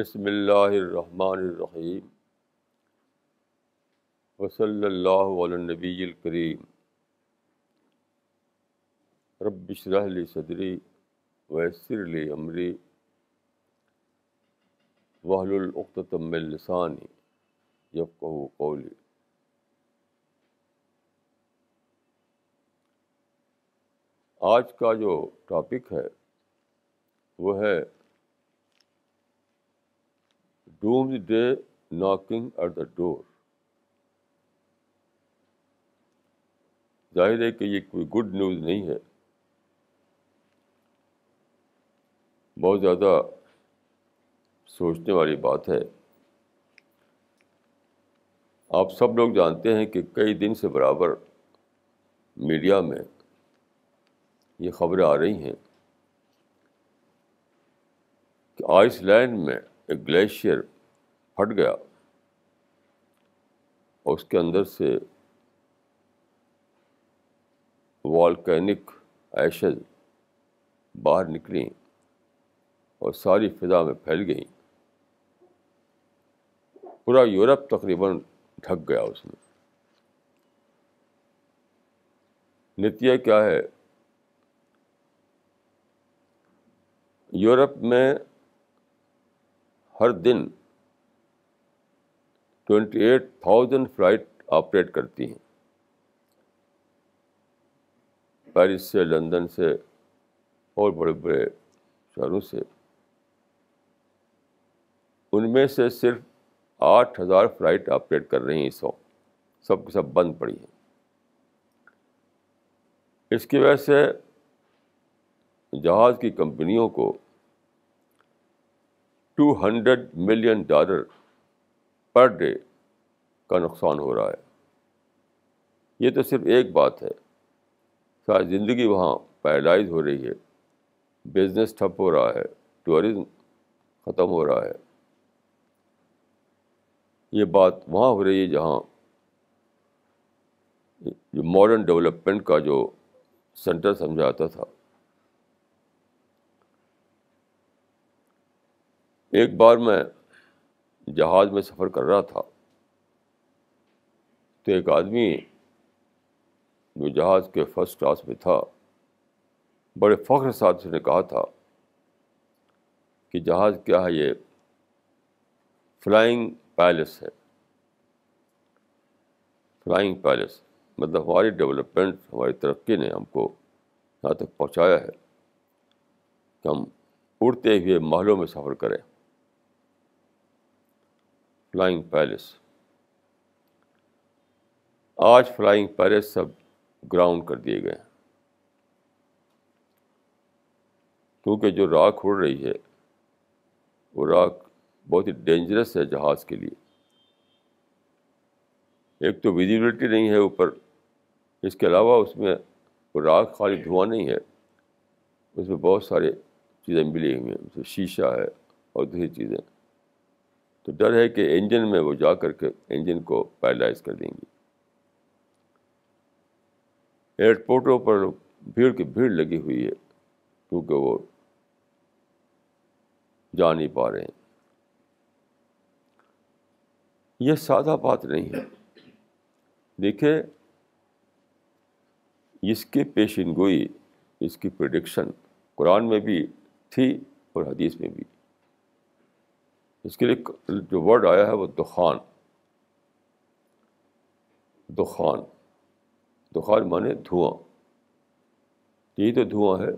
بسم اللہ الرحمن الرحیم وصلی اللہ علی نبی الکریم رب اشرح لی صدری ویسر لی امری وحل العقت من لسانی یفقہ قولی آج کا جو ٹاپک ہے وہ ہے doomsday knocking at the door ظاہر ہے کہ یہ کوئی گڈ نیوز نہیں ہے۔ بہت زیادہ سوچنے والی بات ہے۔ آپ سب لوگ جانتے ہیں کہ کئی دن سے برابر میڈیا میں یہ خبریں آ رہی ہیں کہ آئس لینڈ میں ایک گلیشیئر پھٹ گیا اور اس کے اندر سے والکینک ایشز باہر نکلیں اور ساری فضا میں پھیل گئیں۔ پورا یورپ تقریباً ڈھک گیا اس میں۔ نتیہ کیا ہے؟ یورپ میں ہر دن twenty eight thousand flight operate کرتی ہیں۔ پیرس سے، لندن سے اور بڑے بڑے شہروں سے۔ ان میں سے صرف آٹھ ہزار فلائٹ آپریٹ کر رہی ہیں سو سب کے سب بند پڑی ہیں۔ اس کی وجہ سے جہاز کی کمپنیوں کو two hundred million dollar per day کا نقصان ہو رہا ہے۔ یہ تو صرف ایک بات ہے۔ ساری زندگی وہاں پیرالائز ہو رہی ہے۔ بزنس ٹھپ ہو رہا ہے۔ ٹورزم ختم ہو رہا ہے۔ یہ بات وہاں ہو رہی ہے جہاں جو ماڈرن ڈیولپمنٹ کا جو سینٹر سمجھاتا تھا۔ ایک بار میں جہاز میں سفر کر رہا تھا۔ تو ایک آدمی جو جہاز کے فرسٹ کلاس میں تھا، بڑے فخر ساتھ اس نے کہا تھا کہ جہاز کیا ہے، یہ فلائنگ پیلس ہے۔ فلائنگ پیلس مطلب ہماری ڈیولپمنٹ ہماری ترقی نے ہم کو یہاں تک پہنچایا ہے کہ ہم اڑتے ہوئے محلوں میں سفر کریں۔ فلائنگ پیلس آج فلائنگ پیلس سب گراؤنڈ کر دیے گئے کیونکہ جو راک اڑ رہی ہے، وہ راک بہت ہی ڈینجرس ہے جہاز کے لیے۔ ایک تو ویزیبلٹی نہیں ہے اوپر، اس کے علاوہ اس میں وہ راک خالی دھواں نہیں ہے۔ اس میں بہت سارے چیزیں ملی ہوئی ہیں، جیسے شیشہ ہے اور دوسری چیزیں۔ تو ڈر ہے کہ انجن میں وہ جا کر کے انجن کو پیرالائز کر دیں گی۔ ایئرپورٹوں پر بھیڑ کی بھیڑ لگی ہوئی ہے کیونکہ وہ جا نہیں پا رہے ہیں۔ یہ سادہ بات نہیں ہے۔ دیکھیے اس کی پیشین گوئی، اس کی پرڈکشن قرآن میں بھی تھی اور حدیث میں بھی۔ اس کے لیے جو ورڈ آیا ہے وہ دخان. دخان. دخان مانے دھواں. یہی تو دھواں ہے.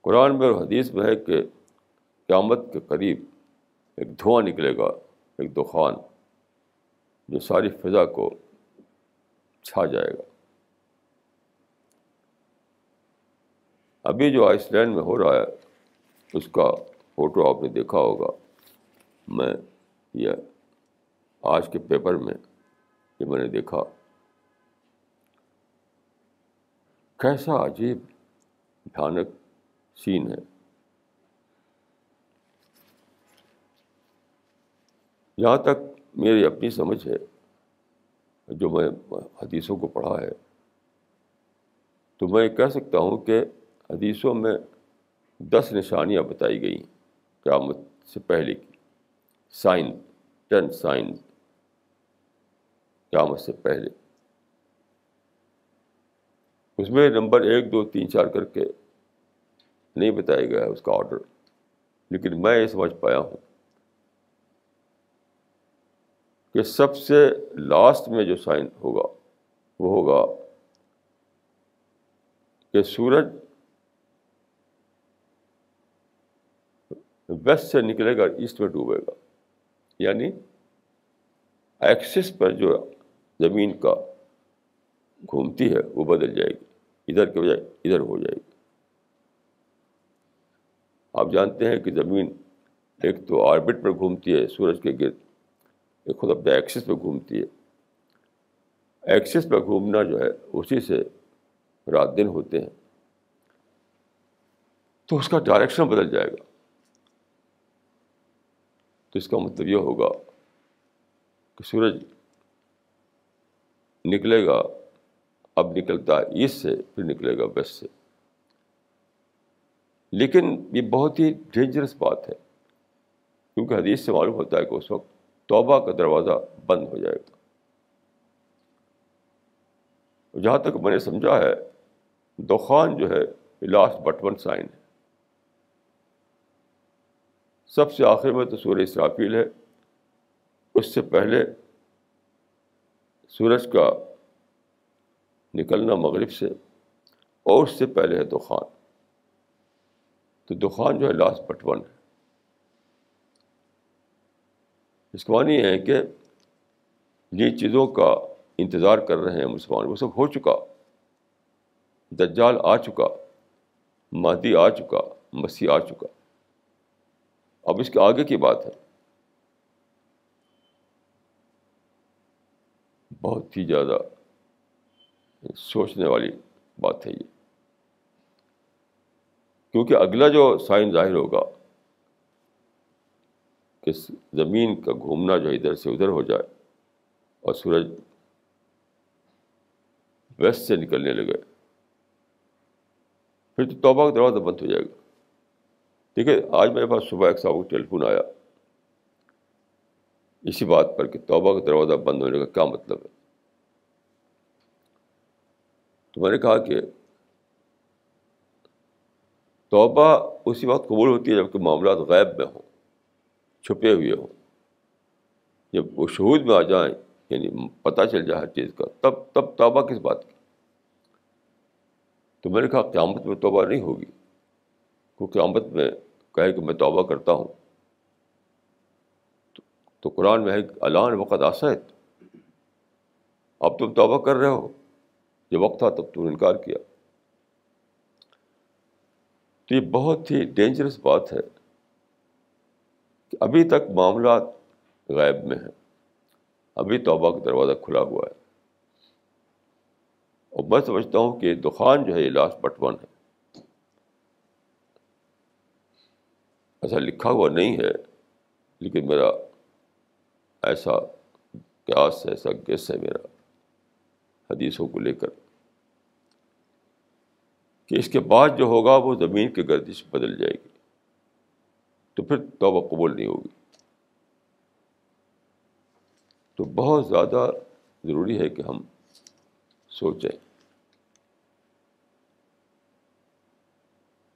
قرآن میں اور حدیث میں ہے کہ قیامت کے قریب ایک دھواں نکلے گا، ایک دخان، جو ساری فضا کو چھا جائے گا. ابھی جو آئس لینڈ میں ہو رہا ہے اس کا فوٹو آپ نے دیکھا ہوگا۔ میں یہ آج کے پیپر میں یہ میں نے دیکھا۔ کیسا عجیب بھیانک سین ہے۔ جہاں تک میری اپنی سمجھ ہے۔ جو میں حدیثوں کو پڑھا ہے۔ تو میں کہہ سکتا ہوں کہ حدیثوں میں دس نشانیاں بتائی گئیں قیامت سے پہلے کی۔ Sign, ten sign. قیامت سے پہلے۔ اس میں نمبر ایک، دو، تین، چار کر کے نہیں بتایا گیا ہے اس کا آڈر لیکن میں یہ سمجھ پایا ہوں کہ سب سے لاسٹ میں جو سائن ہوگا، وہ ہوگا کہ سورج ویسٹ سے نکلے گا ایسٹ میں ڈوبے گا۔ یعنی ایکسس پر جو زمین کا گھومتی ہے وہ بدل جائے گی۔ ادھر کے بجائے ادھر ہو جائے گی۔ آپ جانتے ہیں کہ زمین ایک تو آربٹ پر گھومتی ہے، سورج کے گرد، ایک خود اپنے ایکسس پہ گھومتی ہے۔ ایکسس پہ گھومنا جو ہے، اسی سے رات دن ہوتے ہیں۔ تو اس کا ڈائریکشن بدل جائے گا۔ تو اس کا مطلب یہ ہوگا کہ سورج نکلے گا، اب نکلتا ہے ایسٹ سے، پھر نکلے گا ویسٹ سے۔ لیکن یہ بہت ہی ڈینجرس بات ہے، کیونکہ حدیث سے معلوم ہوتا ہے کہ اس وقت توبہ کا دروازہ بند ہو جائے گا۔ جہاں تک میں نے سمجھا ہے، دخان جو ہے لاسٹ بٹ ون سائن ہے۔ سب سے آخر میں تو سورج اسرافیل ہے۔ اس سے پہلے سورج کا نکلنا مغرب سے اور اس سے پہلے ہے دخان تو دخان جو ہے لاسٹ بٹ ون ہے۔ اس کا معنی ہے کہ جن چیزوں کا انتظار کر رہے ہیں مسلمان۔ وہ سب ہو چکا۔ دجال آ چکا۔ مہدی آ چکا۔ مسیح آ چکا۔ اب اس کے آگے کی بات ہے۔ بہت ہی زیادہ سوچنے والی بات ہے یہ۔ کیونکہ اگلا جو سائن ظاہر ہوگا کہ زمین کا گھومنا جو ادھر سے ادھر ہو جائے اور سورج ویسٹ سے نکلنے لگے، پھر تو توبہ کا دروازہ بند ہو جائے گا۔ دیکھیے آج میرے پاس صبح ایک صاحب کو ٹیلی فون آیا۔ اسی بات پر کہ توبہ کا دروازہ بند ہونے کا کیا مطلب ہے؟ تو میں نے کہا کہ توبہ اسی وقت قبول ہوتی ہے جبکہ معاملات غائب میں ہوں، چھپے ہوئے ہوں۔ جب وہ شہود میں آ جائیں یعنی پتہ چل جائے ہر چیز کا، تب تب توبہ کس بات کی؟ تو میں نے کہا، قیامت میں توبہ نہیں ہوگی۔ کیونکہ قیامت میں کہے کہ میں توبہ کرتا ہوں۔ تو قرآن میں ہے علان وقت آسد اب تم توبہ کر رہے ہو۔ جب وقت تھا تب تم نے انکار کیا۔ تو یہ بہت ہی ڈینجرس بات ہے کہ ابھی تک معاملات غائب میں ہیں۔ ابھی توبہ کا دروازہ کھلا ہوا ہے۔ اور میں سمجھتا ہوں کہ دخان جو ہے یہ لاسٹ بٹ ون ہے۔ ایسا لکھا ہوا نہیں ہے، لیکن میرا ایسا قیاس ایسا گیس ہے میرا حدیثوں کو لے کر کہ اس کے بعد جو ہوگا وہ زمین کی گردش بدل جائے گی۔ تو پھر توبہ قبول نہیں ہوگی۔ تو بہت زیادہ ضروری ہے کہ ہم سوچیں۔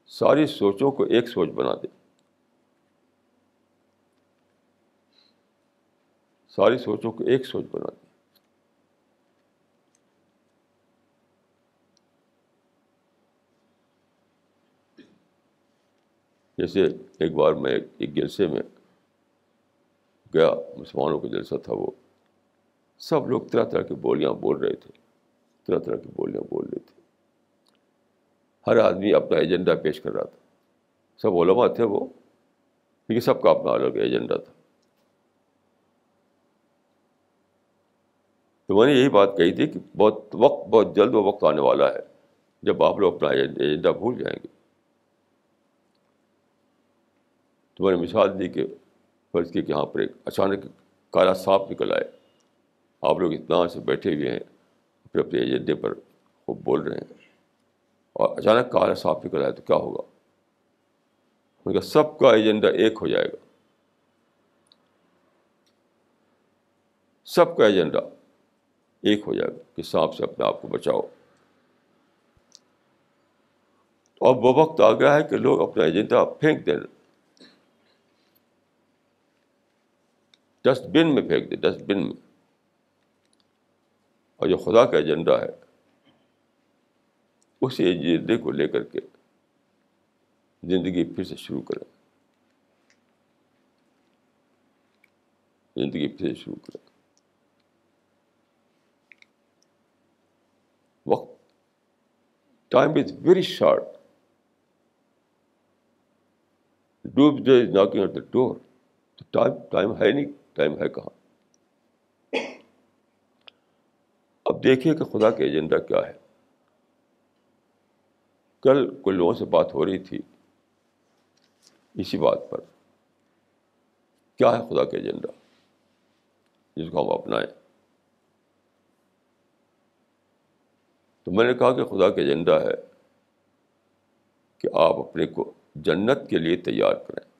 ساری سوچوں کو ایک سوچ بنا دیں۔ ساری سوچوں کو ایک سوچ بنا دیں جیسے ایک بار میں ایک جلسے میں گیا، مسلمانوں کا جلسہ تھا وہ۔ سب لوگ طرح طرح کی بولیاں بول رہے تھے۔ طرح طرح کی بولیاں بول رہے تھے۔ ہر آدمی اپنا ایجنڈا پیش کر رہا تھا۔ سب علماء تھے وہ کیونکہ سب کا اپنا الگ ایجنڈا تھا۔ تو میں نے یہی بات کہی تھی کہ بہت وقت بہت جلد وہ وقت آنے والا ہے، جب آپ لوگ اپنا ایجنڈا بھول جائیں گے۔ تو میں نے مثال دی کہ فرض کی کہ یہاں پر ایک اچانک کالا سانپ نکل آئے۔ آپ لوگ اتنا سے بیٹھے ہوئے ہیں، پھر اپنے ایجنڈے پر وہ بول رہے ہیں۔ اور اچانک کالا سانپ نکل آئے تو کیا ہوگا؟ ان کا سب کا ایجنڈا ایک ہو جائے گا۔ سب کا ایجنڈا۔ ایک ہو جائے گا کہ سانپ سے اپنے آپ کو بچاؤ۔ تو اب وہ وقت آ گیا ہے کہ لوگ اپنا ایجنڈا پھینک دیں۔ ڈسٹ بن میں پھینک دیں ڈسٹ بن میں۔ اور جو خدا کا ایجنڈا ہے، اسی ایجنڈے کو لے کر کے زندگی پھر سے شروع کریں۔ زندگی پھر سے شروع کریں۔ وقت time is very short doomsday is knocking at the door time time ہے نہیں ٹائم ہے کہاں اب دیکھیے کہ خدا کا ایجنڈا کیا ہے کل کچھ لوگوں سے بات ہو رہی تھی اسی بات پر کیا ہے خدا کا ایجنڈا جس کو ہم اپنائیں تو میں نے کہا کہ خدا کا ایجنڈا ہے کہ آپ اپنے کو جنت کے لیے تیار کریں۔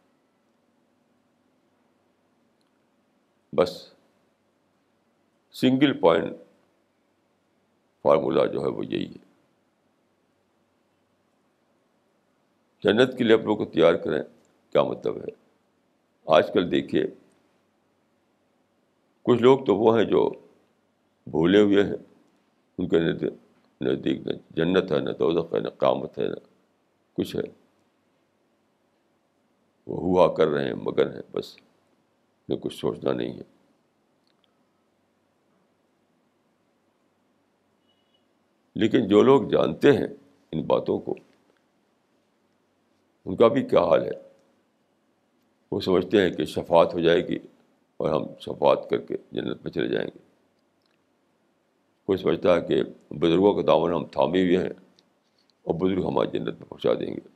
بس سنگل پوائنٹ فارمولہ جو ہے وہ یہی ہے۔ جنت کے لیے اپنوں کو تیار کریں، کیا مطلب ہے؟ آج کل دیکھیے، کچھ لوگ تو وہ ہیں جو بھولے ہوئے ہیں۔ ان کے نزدیک نہ جنت ہے، نہ دوزخ ہے، نہ قامت ہے، نہ کچھ ہے۔ وہ ہوا کر رہے ہیں، مگر ہیں، بس میں کچھ سوچنا نہیں ہے۔ لیکن جو لوگ جانتے ہیں ان باتوں کو، ان کا بھی کیا حال ہے؟ وہ سمجھتے ہیں کہ شفات ہو جائے گی اور ہم شفات کر کے جنت میں چلے جائیں گے۔ کوئی سمجھتا ہے کہ بزرگوں کا دامن ہم تھامے ہوئے ہیں اور بزرگ ہماری جنت میں پہنچا دیں گے۔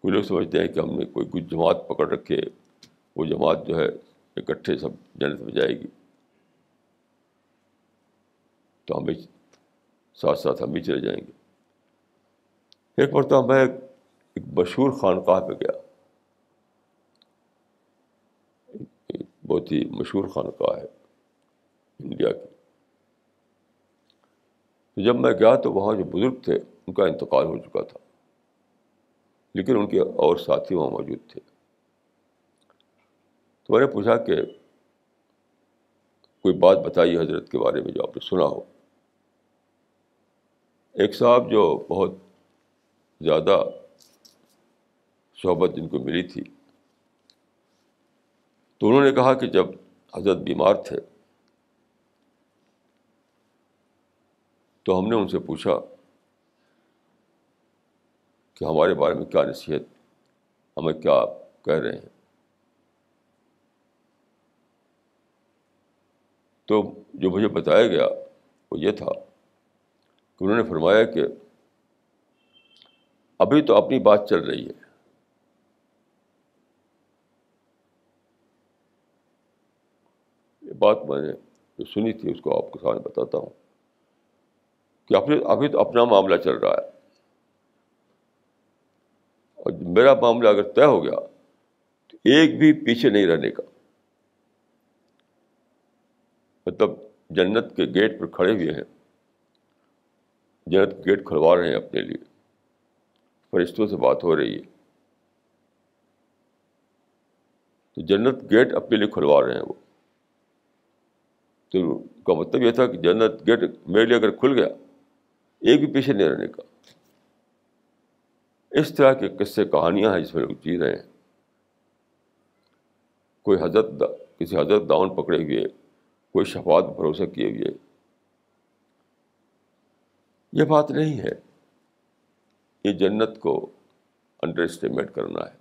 کوئی لوگ سمجھتے ہیں کہ ہم نے کوئی کچھ جماعت پکڑ رکھے، وہ جماعت جو ہے اکٹھے سب جنت میں جائے گی۔ تو ہم بھی ساتھ ساتھ ہم بھی چلے جائیں گے۔ ایک مرتبہ میں ایک مشہور خانقاہ پہ گیا۔ بہت ہی مشہور خانقاہ ہے انڈیا کی۔ تو جب میں گیا تو وہاں جو بزرگ تھے، ان کا انتقال ہو چکا تھا۔ لیکن ان کے اور ساتھی وہاں موجود تھے۔ تو میں نے پوچھا کہ کوئی بات بتائی حضرت کے بارے میں جو آپ نے سنا ہو۔ ایک صاحب جو بہت زیادہ صحبت جن کو ملی تھی تو انہوں نے کہا کہ جب حضرت بیمار تھے تو ہم نے ان سے پوچھا کہ ہمارے بارے میں کیا نصیحت، ہمیں کیا کہہ رہے ہیں؟ تو جو مجھے بتایا گیا وہ یہ تھا کہ انہوں نے فرمایا کہ ابھی تو اپنی بات چل رہی ہے یہ بات میں نے جو سنی تھی، اس کو آپ کے سامنے بتاتا ہوں کہ اپنے ابھی تو اپنا معاملہ چل رہا ہے۔ اور میرا معاملہ اگر طے ہو گیا تو ایک بھی پیچھے نہیں رہنے کا۔ مطلب جنت کے گیٹ پر کھڑے ہوئے ہیں۔ جنت کے گیٹ کھلوا رہے ہیں اپنے لیے۔ فرشتوں سے بات ہو رہی ہے۔ تو جنت گیٹ اپنے لیے کھلوا رہے ہیں وہ۔ تو کا مطلب یہ تھا کہ جنت گیٹ میرے لیے اگر کھل گیا، ایک بھی پیچھے نہیں رہنے کا۔ اس طرح کے قصے، کہانیاں ہیں جس میں لوگ جی رہے ہیں۔ کوئی حضرت دا، کسی حضرت داون پکڑے ہوئے، کوئی شفات بھروسہ کیے ہوئے۔ یہ بات نہیں ہے یہ جنت کو انڈر اسٹیمیٹ کرنا ہے۔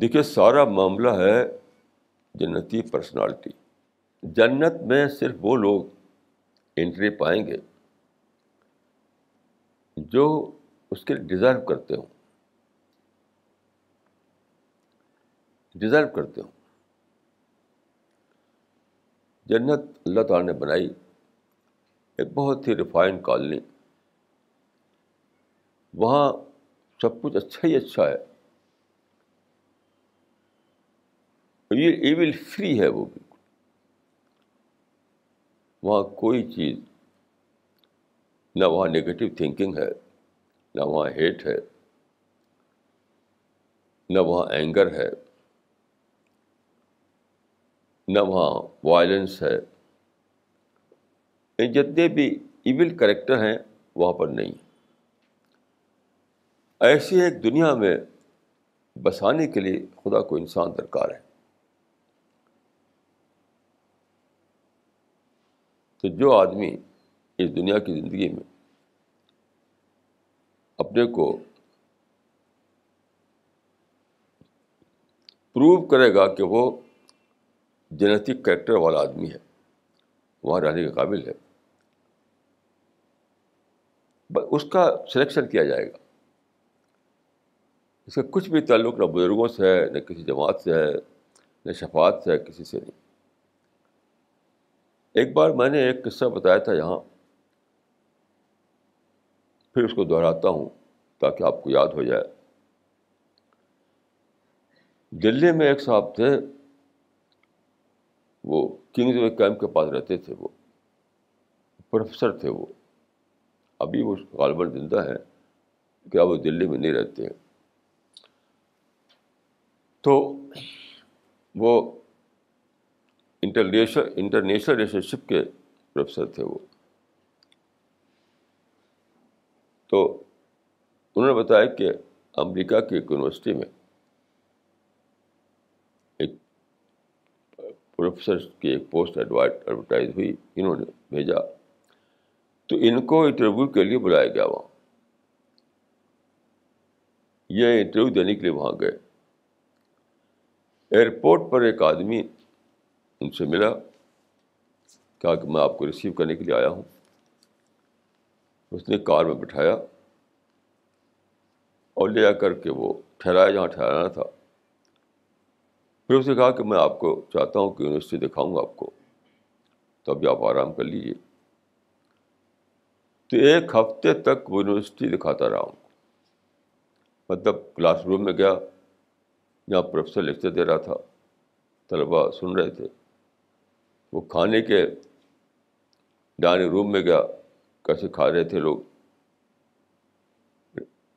دیکھیے، سارا معاملہ ہے جنتی پرسنالٹی۔ جنت میں صرف وہ لوگ انٹری پائیں گے جو اس کے ڈیزرو کرتے ہوں۔ ڈیزرو کرتے ہوں۔ جنت اللہ تعالیٰ نے بنائی ایک بہت ہی ریفائنڈ کالونی وہاں سب کچھ اچھا ہی اچھا ہے۔ یہ ایول فری ہے وہ بالکل وہاں کوئی چیز نہ وہاں نگیٹو تھنکنگ ہے، نہ وہاں ہیٹ ہے، نہ وہاں اینگر ہے، نہ وہاں وائلنس ہے۔ یعنی جتنے بھی ایول کریکٹر ہیں، وہاں پر نہیں۔ ایسی ایک دنیا میں بسانے کے لیے خدا کو انسان درکار ہے۔ تو جو آدمی اس دنیا کی زندگی میں اپنے کو پروو کرے گا کہ وہ جنیٹک کریکٹر والا آدمی ہے، وہاں رہنے کے قابل ہے، اس کا سلیکشن کیا جائے گا۔ اس کا کچھ بھی تعلق نہ بزرگوں سے ہے، نہ کسی جماعت سے ہے، نہ شفات سے ہے، کسی سے نہیں۔ ایک بار میں نے ایک قصہ بتایا تھا یہاں، پھر اس کو دہراتا ہوں تاکہ آپ کو یاد ہو جائے۔ دلی میں ایک صاحب تھے، وہ کنگز وے کیمپ کے پاس رہتے تھے وہ، پروفیسر تھے وہ۔ ابھی وہ غالباً زندہ ہیں کیا وہ دلی میں نہیں رہتے۔ ہیں تو وہ انٹرنیشنل انٹرنیشنل ریلیشن شپ کے پروفیسر تھے وہ۔ تو انہوں نے بتایا کہ امریکہ کی ایک یونیورسٹی میں ایک پروفیسر کی ایک پوسٹ ایڈورٹائز ہوئی، انہوں نے بھیجا۔ تو ان کو انٹرویو کے لیے بلایا گیا وہاں۔ یہ انٹرویو دینے کے لیے وہاں گئے۔ ایئرپورٹ پر ایک آدمی ان سے ملا کہا کہ میں آپ کو ریسیو کرنے کے لیے آیا ہوں۔ اس نے کار میں بٹھایا اور لے جا کر کے وہ ٹھہرایا جہاں ٹھہرانا تھا۔ پھر اس نے کہا کہ میں آپ کو چاہتا ہوں کہ یونیورسٹی دکھاؤں گا آپ کو۔ تو ابھی آپ آرام کر لیجیے تو ایک ہفتے تک وہ یونیورسٹی دکھاتا رہا ہوں۔ مطلب کلاس روم میں گیا جہاں پروفیسر لیکچر دے رہا تھا طلبا سن رہے تھے۔ وہ کھانے کے ڈائننگ روم میں گیا، کیسے کھا رہے تھے لوگ؟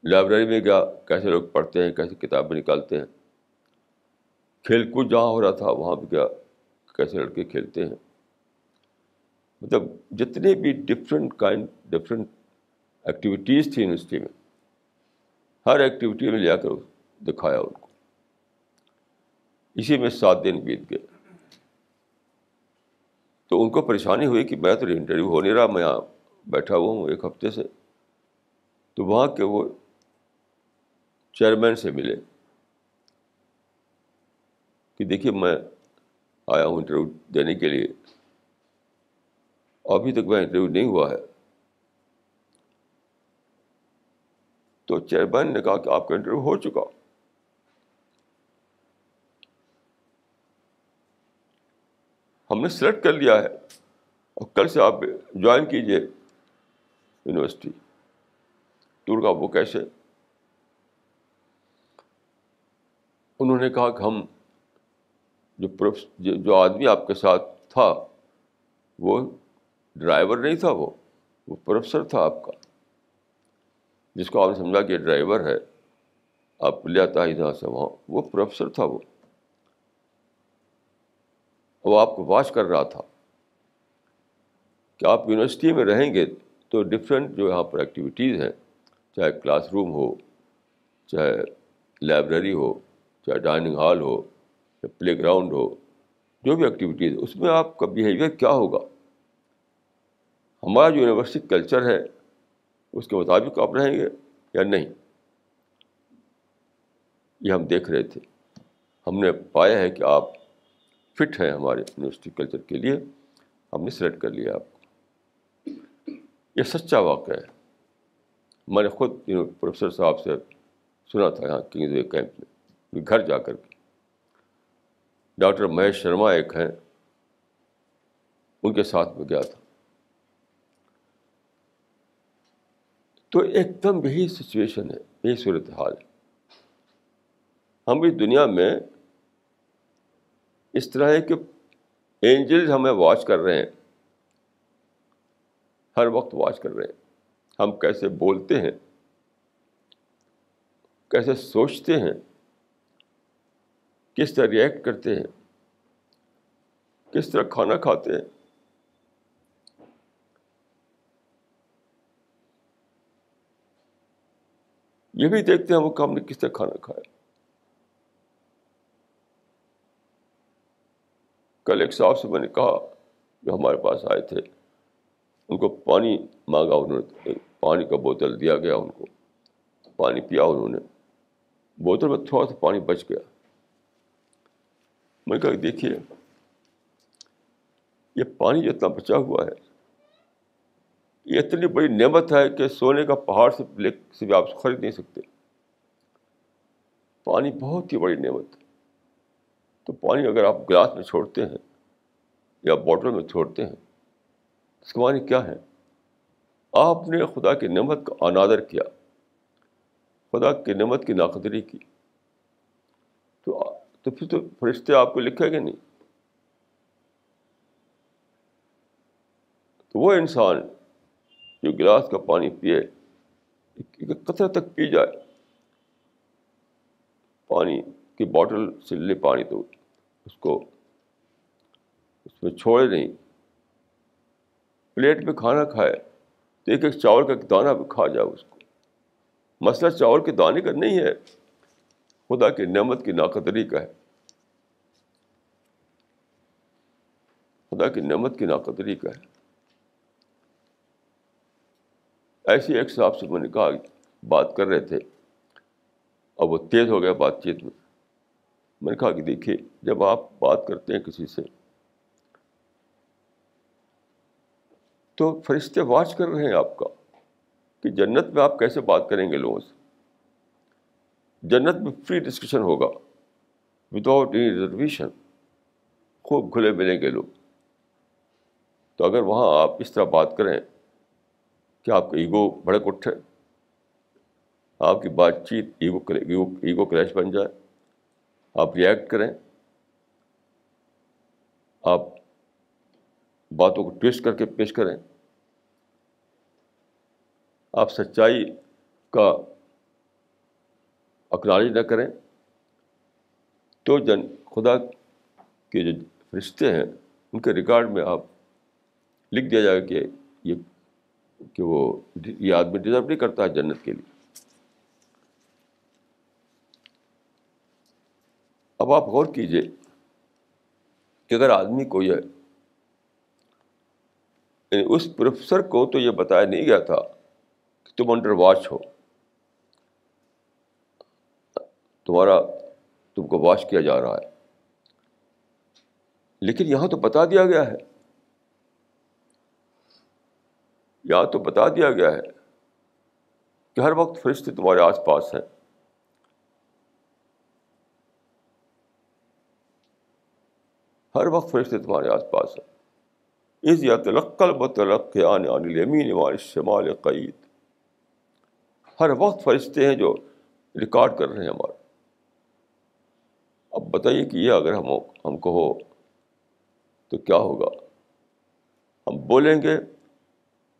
لائبریری میں گیا، کیسے لوگ پڑھتے ہیں، کیسے کتابیں نکالتے ہیں؟ کھیل کود جہاں ہو رہا تھا، وہاں بھی گیا، کیسے لڑکے کھیلتے ہیں؟ مطلب جتنے بھی ڈفرینٹ کائنڈ ڈفرینٹ ایکٹیویٹیز تھیں یونیورسٹی میں، ہر ایکٹیویٹی میں لے کر دکھایا ان کو۔ اسی میں سات دن بیت گئے۔ تو ان کو پریشانی ہوئی کہ میں تو انٹرویو ہو نہیں رہا، میں یہاں بیٹھا ہوا ہوں ایک ہفتے سے۔ تو وہاں کے وہ چیئرمین سے ملے کہ دیکھیے میں آیا ہوں انٹرویو دینے کے لیے۔ ابھی تک میں انٹرویو نہیں ہوا ہے۔ تو چیئرمین نے کہا کہ آپ کا انٹرویو ہو چکا۔ ہم نے سلیکٹ کر لیا ہے۔ اور کل سے آپ جوائن کیجیے یونیورسٹی ٹور کا وہ کیسے انہوں نے کہا کہ ہم جو پروف جو آدمی آپ کے ساتھ تھا، وہ ڈرائیور نہیں تھا وہ وہ پروفیسر تھا آپ کا۔ جس کو آپ نے سمجھا کہ ڈرائیور ہے، آپ لے آتا ہے ادھر سے، وہاں۔ وہ پروفیسر تھا وہ۔ وہ آپ کو واچ کر رہا تھا۔ کہ آپ یونیورسٹی میں رہیں گے تو ڈفرینٹ جو یہاں پر ایکٹیویٹیز ہیں، چاہے کلاس روم ہو، چاہے لائبریری ہو، چاہے ڈائننگ ہال ہو، چاہے پلے گراؤنڈ ہو، جو بھی ایکٹیویٹیز اس میں آپ کا بیہیویئر کیا ہوگا؟ ہمارا جو یونیورسٹی کلچر ہے، اس کے مطابق آپ رہیں گے یا نہیں؟ یہ ہم دیکھ رہے تھے۔ ہم نے پایا ہے کہ آپ فٹ ہے ہمارے یونیورسٹی کلچر کے لیے، ہم نے سلیکٹ کر لیا آپ کو۔ یہ سچا واقعہ ہے۔ میں نے خود پروفیسر صاحب سے سنا تھا یہاں کنگز وے کیمپ میں گھر جا کر کے۔ ڈاکٹر مہیش شرما ایک ہیں، ان کے ساتھ میں گیا تھا۔ تو ایک دم یہی سچویشن ہے، یہی صورت حال ہے۔ ہم اس دنیا میں اس طرح ہے کہ اینجلز ہمیں واچ کر رہے ہیں۔ ہر وقت واچ کر رہے ہیں۔ ہم کیسے بولتے ہیں؟ کیسے سوچتے ہیں؟ کس طرح ریئیکٹ کرتے ہیں؟ کس طرح کھانا کھاتے ہیں؟ یہ بھی دیکھتے ہیں وہ کہ ہم نے کس طرح کھانا کھایا۔ کل ایک صاحب سے میں نے کہا جو ہمارے پاس آئے تھے، ان کو پانی مانگا، انہوں نے پانی کا بوتل دیا گیا ان کو، پانی پیا انہوں نے۔ بوتل میں تھوڑا سا پانی بچ گیا۔ میں کہا دیکھیے، یہ پانی جو اتنا بچا ہوا ہے، یہ اتنی بڑی نعمت ہے کہ سونے کا پہاڑ سے لے سے بھی آپ خرید نہیں سکتے۔ پانی بہت ہی بڑی نعمت۔ ہے تو پانی اگر آپ گلاس میں چھوڑتے ہیں یا بوٹل میں چھوڑتے ہیں، اس کے معنی کیا ہے؟ آپ نے خدا کی نعمت کا انادر کیا، خدا کی نعمت کی ناقدری کی۔ تو تو پھر تو فرشتے آپ کو لکھے گے نہیں۔ تو وہ انسان جو گلاس کا پانی پیے قطرہ تک پی جائے، پانی کی بوٹل سے لے پانی تو اس کو، اس میں چھوڑے نہیں۔ پلیٹ میں کھانا کھائے، تو ایک ایک چاول کا دانہ بھی کھا جائے اس کو۔ مسئلہ چاول کے دانے کا نہیں ہے، خدا کی نعمت کی ناقدری کا ہے۔ خدا کی نعمت کی ناقدری کا ہے۔ ایسے ایک صاحب سے میں نے کہا، بات کر رہے تھے۔ اور وہ تیز ہو گیا بات چیت میں۔ میں نے کہا کہ دیکھیے، جب آپ بات کرتے ہیں کسی سے، تو فرشتے واچ کر رہے ہیں آپ کا کہ جنت میں آپ کیسے بات کریں گے لوگوں سے۔ جنت میں فری ڈسکشن ہوگا۔ وداؤٹ اینی ریزرویشن خوب کھلے ملیں گے لوگ۔ تو اگر وہاں آپ اس طرح بات کریں کہ آپ کا ایگو بڑک اٹھے؟ آپ کی بات چیت ایگو ایگو کریش بن جائے۔ آپ ریئیکٹ کریں، آپ باتوں کو ٹویسٹ کر کے پیش کریں۔ آپ سچائی کا اکنالج نہ کریں۔ تو جن خدا کے جو رشتے ہیں، ان کے ریکارڈ میں آپ لکھ دیا جائے کہ یہ، کہ وہ یہ آدمی ڈیزرو نہیں کرتا ہے جنت کے لیے۔ اب آپ غور کیجیے کہ اگر آدمی کو یہ یعنی اس پروفیسر کو تو یہ بتایا نہیں گیا تھا کہ تم انڈر واچ ہو۔ تمہارا تم کو واچ کیا جا رہا ہے۔ لیکن یہاں تو بتا دیا گیا ہے۔ یہاں تو بتا دیا گیا ہے کہ ہر وقت فرشتے تمہارے آس پاس ہیں۔ ہر وقت فرشتے تمہارے آس پاس ہیں۔ اس یا تلقل بتلق عن المین شمال قید ہر وقت فرشتے ہیں جو ریکارڈ کر رہے ہیں ہمارا۔ اب بتائیے کہ یہ اگر ہم ہم کو ہو، تو کیا ہوگا؟ ہم بولیں گے،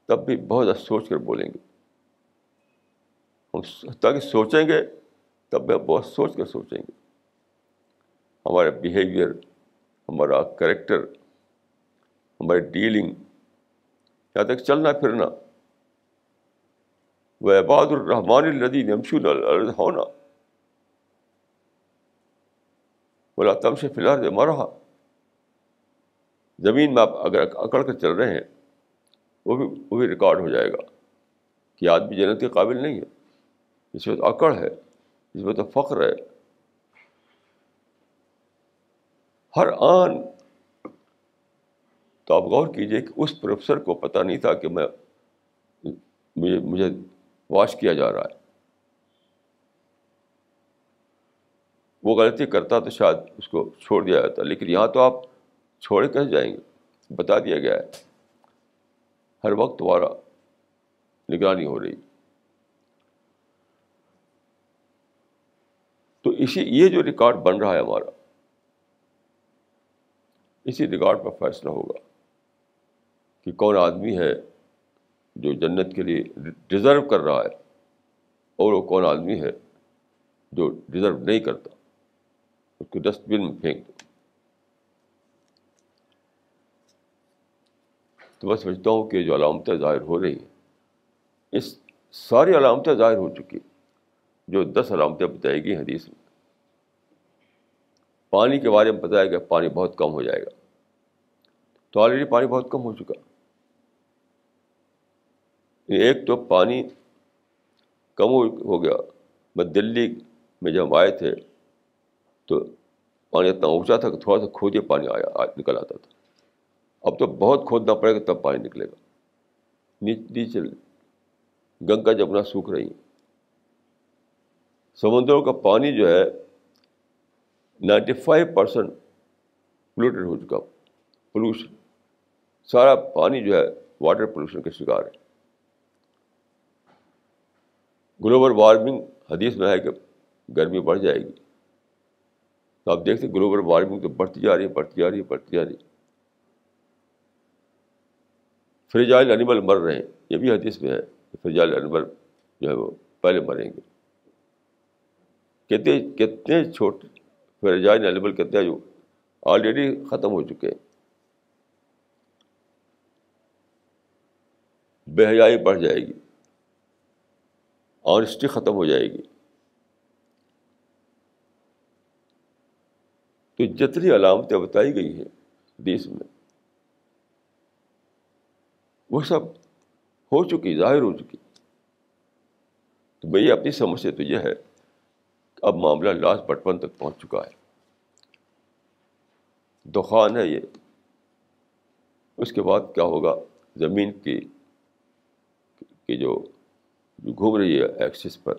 تب بھی بہت زیادہ سوچ کر بولیں گے۔ ہم تاکہ سوچیں گے، تب بھی بہت سوچ کر سوچیں گے۔ ہمارا بیہیویئر ہمارا کریکٹر، ہماری ڈیلنگ، یہاں تک چلنا پھرنا۔ وہ عباد الرحمٰن الدی نمشون ہونا۔ بولا تم سے فی الحال مرا زمین میں آپ اگر اکڑ کر چل رہے ہیں، وہ بھی وہ بھی ریکارڈ ہو جائے گا کہ آدمی جنت کے قابل نہیں ہے۔ اس میں تو اکڑ ہے، اس میں تو فخر ہے۔ ہر آن۔ تو آپ غور کیجیے کہ اس پروفیسر کو پتہ نہیں تھا کہ میں مجھے مجھے واش کیا جا رہا ہے۔ وہ غلطی کرتا تو شاید اس کو چھوڑ دیا جاتا، لیکن یہاں تو آپ چھوڑے کیسے جائیں گے؟ بتا دیا گیا ہے۔ ہر وقت تمہارا نگرانی ہو رہی۔ تو اسی، یہ جو ریکارڈ بن رہا ہے ہمارا اسی ریکارڈ پر فیصلہ ہوگا کہ کون آدمی ہے جو جنت کے لیے ڈیزرو کر رہا ہے اور وہ کون آدمی ہے جو ڈیزرو نہیں کرتا۔ اس کو ڈسٹ بن میں پھینک دو۔ تو میں سمجھتا ہوں کہ جو علامتیں ظاہر ہو رہی ہیں، اس ساری علامتیں ظاہر ہو چکی جو دس علامتیں بتائی گئی حدیث میں۔ پانی کے بارے میں بتایا گیا، پانی بہت کم ہو جائے گا۔ تو آلریڈی پانی بہت کم ہو چکا۔ ایک تو پانی کم ہو گیا۔ میں دلی میں جب آئے تھے تو پانی اتنا اونچا تھا کہ تھوڑا سا کھودے پانی آیا نکل آتا تھا۔ اب تو بہت کھودنا پڑے گا تب پانی نکلے گا۔ نیچے گنگا جمنا سوکھ رہی ہیں۔ سمندروں کا پانی جو ہے، نائنٹی فائیو پرسینٹ پولوٹیڈ ہو چکا۔ پولوشن۔ سارا پانی جو ہے واٹر پولوشن کا شکار ہے۔ گلوبل وارمنگ حدیث میں ہے کہ گرمی بڑھ جائے گی۔ تو آپ دیکھتے گلوبل وارمنگ تو بڑھتی جا رہی ہے، بڑھتی جا رہی ہے، بڑھتی جا رہی ہے۔ فریجائل انیمل مر رہے ہیں۔ یہ بھی حدیث میں ہے کہ فریجائل انیمل جو ہے وہ پہلے مریں گے۔ کتنے کتنے چھوٹے فریجائل انیمل کتنے جو آلریڈی ختم ہو چکے ہیں۔ بے حیائی بڑھ جائے گی آنیسٹی ختم ہو جائے گی۔ تو جتنی علامتیں بتائی گئی ہیں حدیث میں، وہ سب ہو چکی، ظاہر ہو چکی۔ تو بھائی، اپنی سمجھ سے تو یہ ہے کہ اب معاملہ لاس بٹپن تک پہنچ چکا ہے۔ دخان ہے یہ۔ اس کے بعد کیا ہوگا؟ زمین کی کی جو گھوم رہی ہے ایکسس پر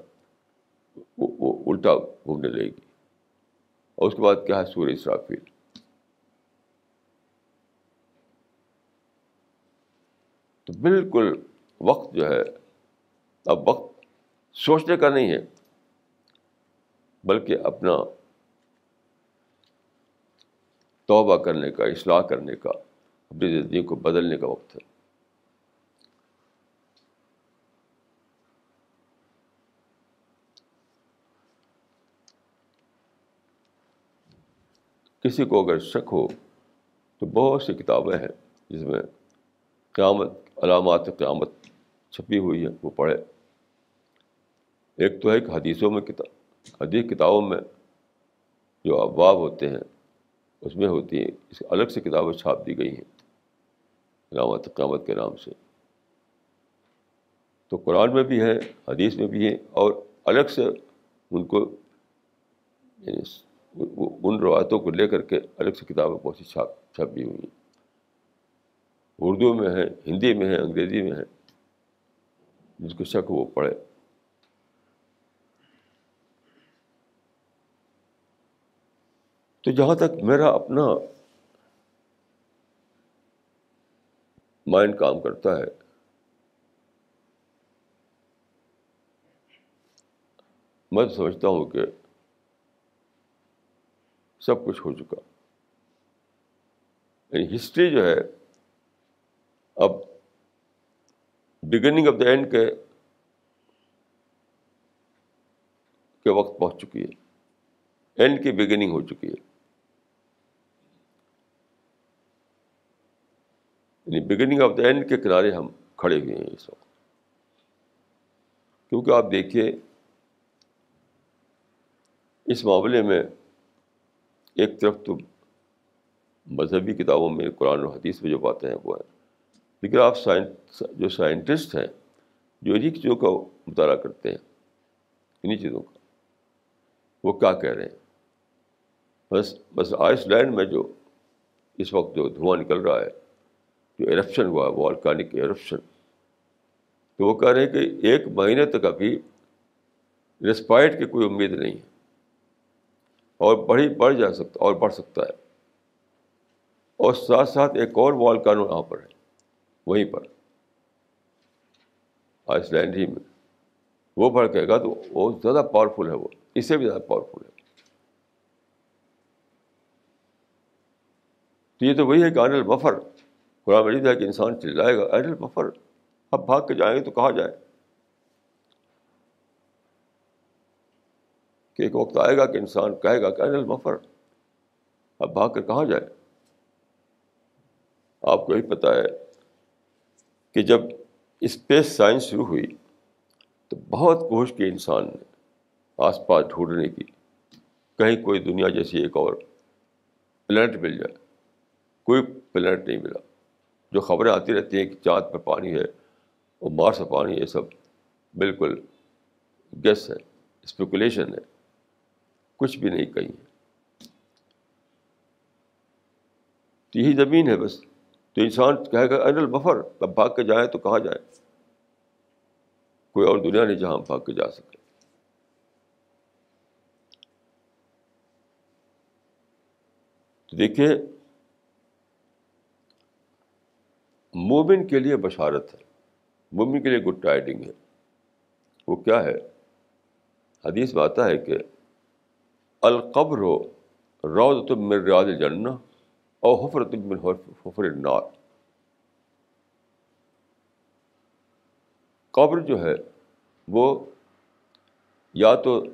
وہ الٹا گھومنے لگے گی۔ اور اس کے بعد کیا ہے سورج اسرافیل؟ تو بالکل وقت جو ہے، اب وقت سوچنے کا نہیں ہے، بلکہ اپنا توبہ کرنے کا، اصلاح کرنے کا، اپنی زندگی کو بدلنے کا وقت ہے۔ کسی کو اگر شک ہو تو بہت سی کتابیں ہیں جس میں قیامت، علامات قیامت چھپی ہوئی ہے وہ پڑھے ایک تو ہے کہ حدیثوں میں کتاب، حدیث کتابوں میں جو ابواب ہوتے ہیں، اس میں ہوتی ہیں، اس الگ سے کتابیں چھاپ دی گئی ہیں علامات قیامت کے نام سے۔ تو قرآن میں بھی ہے حدیث میں بھی ہیں اور الگ سے ان کو یعنی ان روایتوں کو لے کر کے الگ سے کتابیں بہت سی چھاپ چھپی ہوئی ہیں۔ اردو میں ہے، ہندی میں ہے، انگریزی میں ہے، جس کو شک وہ پڑھے۔ تو جہاں تک میرا اپنا مائنڈ کام کرتا ہے، میں سمجھتا ہوں کہ سب کچھ ہو چکا۔ یعنی ہسٹری جو ہے، اب بگننگ آف دا اینڈ کے کے وقت پہنچ چکی ہے۔ اینڈ کی بگننگ ہو چکی ہے۔ یعنی بگننگ آف دا اینڈ کے کنارے ہم کھڑے ہوئے ہیں اس وقت۔ کیونکہ آپ دیکھیے، اس معاملے میں ایک طرف تو مذہبی کتابوں میں قرآن و حدیث میں جو باتیں ہیں وہ ہیں، لیکن آپ سائنس جو سائنٹسٹ ہیں، جو انہیں چیزوں کا مطالعہ کرتے ہیں انہیں چیزوں کا، وہ کیا کہہ رہے ہیں؟ بس بس آئس لینڈ میں جو اس وقت جو دھواں نکل رہا ہے، جو ایرپشن ہوا ہے والکانک ایرپشن تو وہ کہہ رہے ہیں کہ ایک مہینے تک ابھی ریسپائٹ کی کوئی امید نہیں ہے۔ اور بڑھی بڑھ جا سکتا اور بڑھ سکتا ہے۔ اور ساتھ ساتھ ایک اور وال قانون وہاں پر ہے، وہیں پر۔ آئس لینڈ ہی میں۔ وہ بھڑکے گا تو وہ زیادہ پاورفل ہے وہ اس سے بھی زیادہ پاورفل ہے۔ تو یہ تو وہی ہے کہ انل بفر، قرآن مجید ہے کہ انسان چلائے گا، انل بفر۔ اب بھاگ کے جائیں گے تو کہاں جائے کہ ایک وقت آئے گا کہ انسان کہے گا کہ این المفر اب بھاگ کر کہاں جائے؟ آپ کو یہی پتہ ہے کہ جب اسپیس سائنس شروع ہوئی تو بہت کوشش کی انسان نے آس پاس ڈھونڈنے کی، کہیں کوئی دنیا جیسی ایک اور پلانٹ مل جائے۔ کوئی پلانٹ نہیں ملا۔ جو خبریں آتی رہتی ہیں کہ چاند پہ پانی ہے اور مارس پہ پانی ہے، یہ سب بالکل گیس ہے، اسپیکولیشن ہے۔ کچھ بھی نہیں کہیں۔ تو یہی زمین ہے بس۔ تو انسان کہے گا این البفر اب بھاگ کے جائیں تو کہاں جائیں؟ کوئی اور دنیا نہیں جہاں بھاگ کے جا سکے تو دیکھیے، مومن کے لیے بشارت ہے۔ مومن کے لیے گڈ ٹائڈنگ ہے۔ وہ کیا ہے؟ حدیث میں آتا ہے کہ القبر ہو روز تم مر ریاض جنّ اور حفر تم حفر النار۔ قبر جو ہے وہ یا تو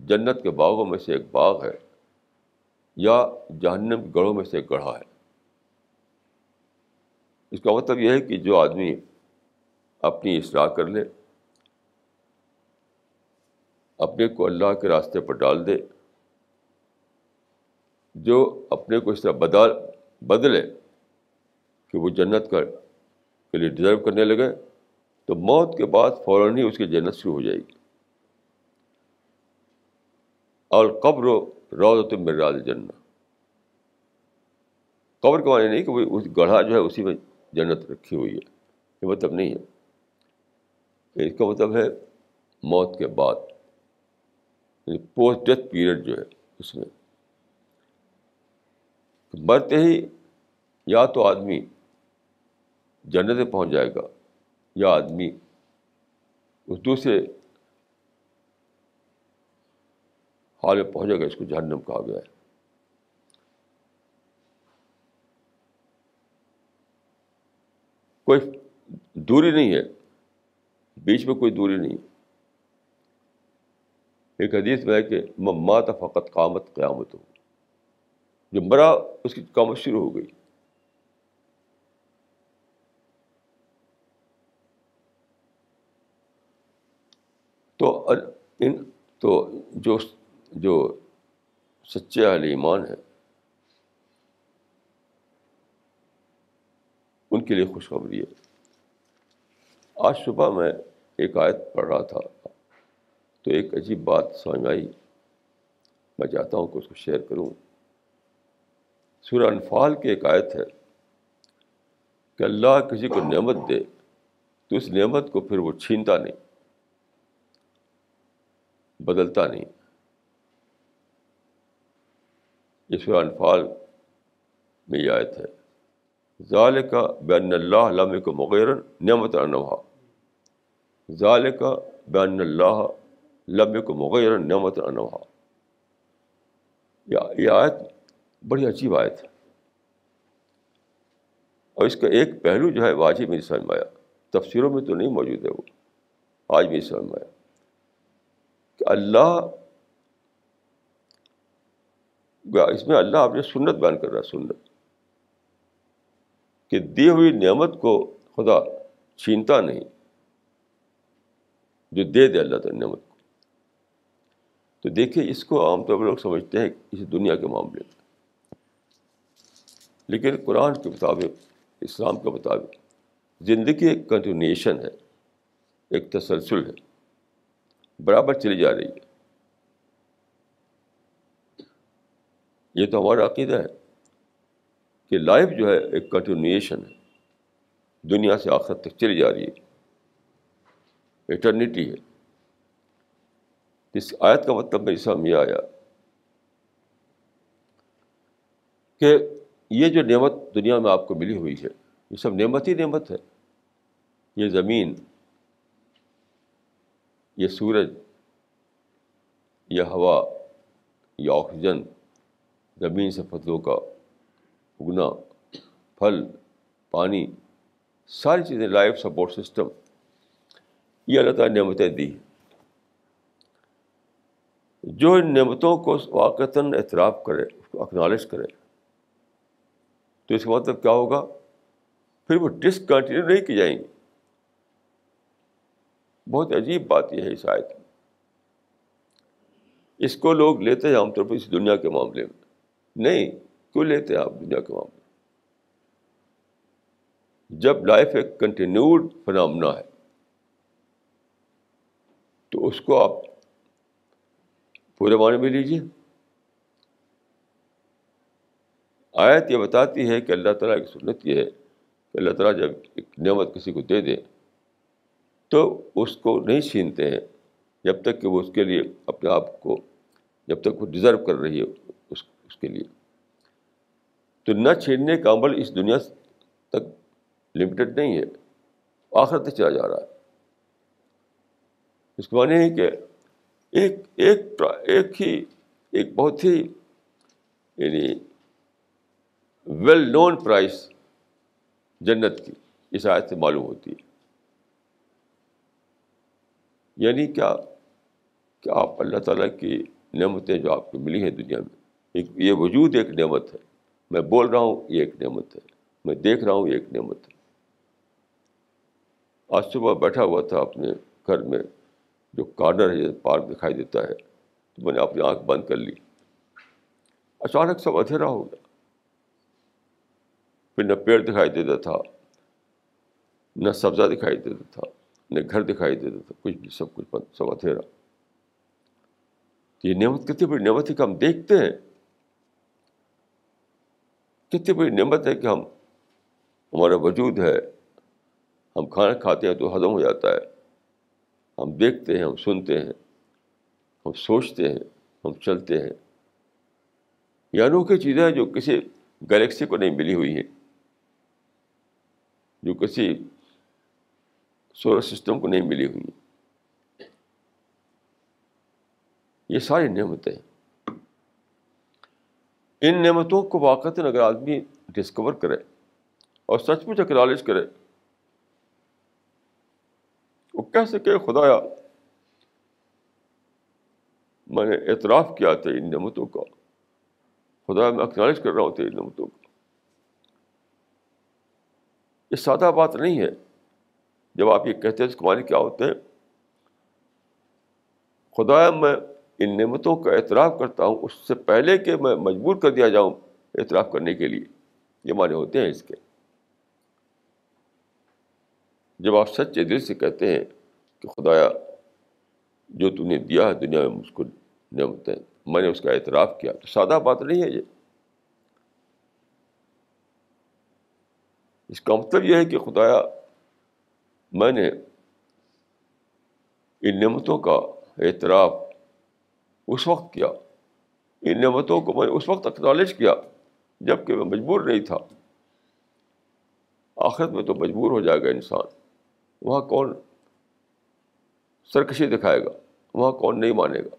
جنت کے باغوں میں سے ایک باغ ہے یا جہنم کے گڑھوں میں سے ایک گڑھا ہے۔ اس کا مطلب یہ ہے کہ جو آدمی اپنی اصلاح کر لے، اپنے کو اللہ کے راستے پر ڈال دے جو اپنے کو اس طرح بدل بدلے کہ وہ جنت کا کے لیے ڈیزرو کرنے لگے، تو موت کے بعد فوراً ہی اس کی جنت شروع ہو جائے گی۔ اور قبر و روز تم میرے راز جنت قبر کے معنی نہیں کہ وہ اس گڑھا جو ہے اسی میں جنت رکھی ہوئی ہے، یہ مطلب نہیں ہے۔ اس کا مطلب ہے موت کے بعد پوسٹ ڈیتھ پیریڈ جو ہے اس میں۔ مرتے ہی یا تو آدمی جنت پہنچ جائے گا یا آدمی اس دوسرے حال میں پہنچے گا، اس کو جہنم کہا گیا ہے۔ کوئی دوری نہیں ہے، بیچ میں کوئی دوری نہیں۔ ایک حدیث میں ہے کہ مات فقط قامت قیامت ہو جو مرا، اس کی قامت شروع ہو گئی۔ تو ان تو جو جو سچے اہل ایمان ہیں، ان کے لیے خوشخبری ہے۔ آج صبح میں ایک آیت پڑھ رہا تھا، تو ایک عجیب بات سمجھ آئی۔ میں چاہتا ہوں کہ اس کو شیئر کروں۔ سورہ انفال کی ایک آیت ہے کہ اللہ کسی کو نعمت دے تو اس نعمت کو پھر وہ چھینتا نہیں، بدلتا نہیں۔ یہ سورہ انفال میں یہ آیت ہے۔ ظال کا بین اللہ علامہ کو مغیر نعمت انوحا ظال کا بین اللہ لمبے کو مغیر نعمت انوحا یہ آیت بڑی عجیب آیت ہے۔ اور اس کا ایک پہلو جو ہے واجب میری سمجھ میں آیا تفسیروں میں تو نہیں موجود ہے وہ۔ آج میری سمجھ میں آیا کہ اللہ اس میں اللہ اپنی سنت بیان کر رہا ہے، سنت۔ کہ دی ہوئی نعمت کو خدا چھینتا نہیں۔ جو دے دے اللہ تعالی نعمت کو۔ تو دیکھیے، اس کو عام طور پر لوگ سمجھتے ہیں اس دنیا کے معاملے میں۔ لیکن قرآن کے مطابق، اسلام کے مطابق زندگی ایک کنٹینیشن ہے، ایک تسلسل ہے، برابر چلی جا رہی ہے۔ یہ تو ہمارا عقیدہ ہے کہ لائف جو ہے ایک کنٹینویشن ہے، دنیا سے آخر تک چلی جا رہی ہے ایٹرنیٹی ہے۔ اس آیت کا مطلب میں سمجھ یہ آیا کہ یہ جو نعمت دنیا میں آپ کو ملی ہوئی ہے، یہ سب نعمت ہی نعمت ہے۔ یہ زمین، یہ سورج، یہ ہوا، یہ آکسیجن، زمین سے فصلوں کا اگنا، پھل، پانی، ساری چیزیں، لائف سپورٹ سسٹم، یہ اللہ تعالیٰ نعمتیں دی جو ان نعمتوں کو واقعتاً اعتراف کرے، اس کو اکنالج کرے تو اس کا مطلب کیا ہوگا؟ پھر وہ ڈسکنٹینیو نہیں کی جائیں گی۔ بہت عجیب بات یہ ہے اس آیت میں اس کو لوگ لیتے ہیں عام طور پر اس دنیا کے معاملے میں۔ نہیں، کیوں لیتے ہیں آپ دنیا کے معاملے جب لائف ایک کنٹینیوڈ فنامنا ہے، تو اس کو آپ پورے معنی میں لیجیے آیت یہ بتاتی ہے کہ اللہ تعالیٰ کی سنت یہ ہے کہ اللہ تعالیٰ جب ایک نعمت کسی کو دے دے تو اس کو نہیں چھینتے ہیں، جب تک کہ وہ اس کے لیے اپنے آپ کو، جب تک وہ ڈیزرو کر رہی ہے اس اس کے لیے۔ تو نہ چھیننے کا عمل اس دنیا تک لمیٹڈ نہیں ہے آخر تک چلا جا رہا ہے۔ اس کے معنی ہے کہ ایک ایک ایک ہی، ایک بہت ہی یعنی ویل نون پرائز جنت کی، اس آیت سے معلوم ہوتی ہے۔ یعنی کیا؟ کہ آپ اللہ تعالیٰ کی نعمتیں جو آپ کو ملی ہیں دنیا میں، ایک یہ وجود ایک نعمت ہے۔ میں بول رہا ہوں، یہ ایک نعمت ہے۔ میں دیکھ رہا ہوں، یہ ایک نعمت ہے۔ آج صبح بیٹھا ہوا تھا اپنے گھر میں، جو کارنر ہے، پارک دکھائی دیتا ہے۔ تو میں نے اپنی آنکھ بند کر لی۔ اچانک سب ادھیرا ہو گیا۔ پھر نہ پیڑ دکھائی دیتا تھا، نہ سبزہ دکھائی دیتا تھا، نہ گھر دکھائی دیتا تھا، کچھ بھی، سب کچھ بند، سب ادھیرا یہ نعمت کتنی بڑی نعمت ہے کہ ہم دیکھتے ہیں۔ کتنی بڑی نعمت ہے کہ ہم، ہمارا وجود ہے، ہم کھانا کھاتے ہیں تو ہضم ہو جاتا ہے۔ ہم دیکھتے ہیں، ہم سنتے ہیں، ہم سوچتے ہیں، ہم چلتے ہیں۔ یعنی یہ انوکھی چیزیں جو کسی گلیکسی کو نہیں ملی ہوئی ہیں۔ جو کسی سولر سسٹم کو نہیں ملی ہوئی۔ یہ ساری نعمتیں۔ ان نعمتوں کو واقع اگر آدمی ڈسکور کرے اور سچ مچ اکنالج کرے، وہ کہہ سکے، خدایا، میں نے اعتراف کیا تھا ان نعمتوں کا۔ خدا میں اکنالج کر رہا ہوں تھا ان نعمتوں کا۔ یہ سادہ بات نہیں ہے۔ جب آپ یہ کہتے ہیں اس کمانے کیا ہوتے ہیں؟ خدا، میں ان نعمتوں کا اعتراف کرتا ہوں، اس سے پہلے کہ میں مجبور کر دیا جاؤں اعتراف کرنے کے لیے۔ یہ معنی ہوتے ہیں اس کے۔ جب آپ سچے دل سے کہتے ہیں کہ خدایا جو تم نے دیا ہے دنیا میں، مجھ کو نعمتیں، میں نے اس کا اعتراف کیا، تو سادہ بات نہیں ہے یہ۔ اس کا مطلب یہ ہے کہ خدایا میں نے ان نعمتوں کا اعتراف اس وقت کیا۔ ان نعمتوں کو میں نے اس وقت اکنالج کیا جبکہ میں مجبور نہیں تھا۔ آخرت میں تو مجبور ہو جائے گا انسان۔ وہاں کون سرکشی دکھائے گا؟ وہاں کون نہیں مانے گا؟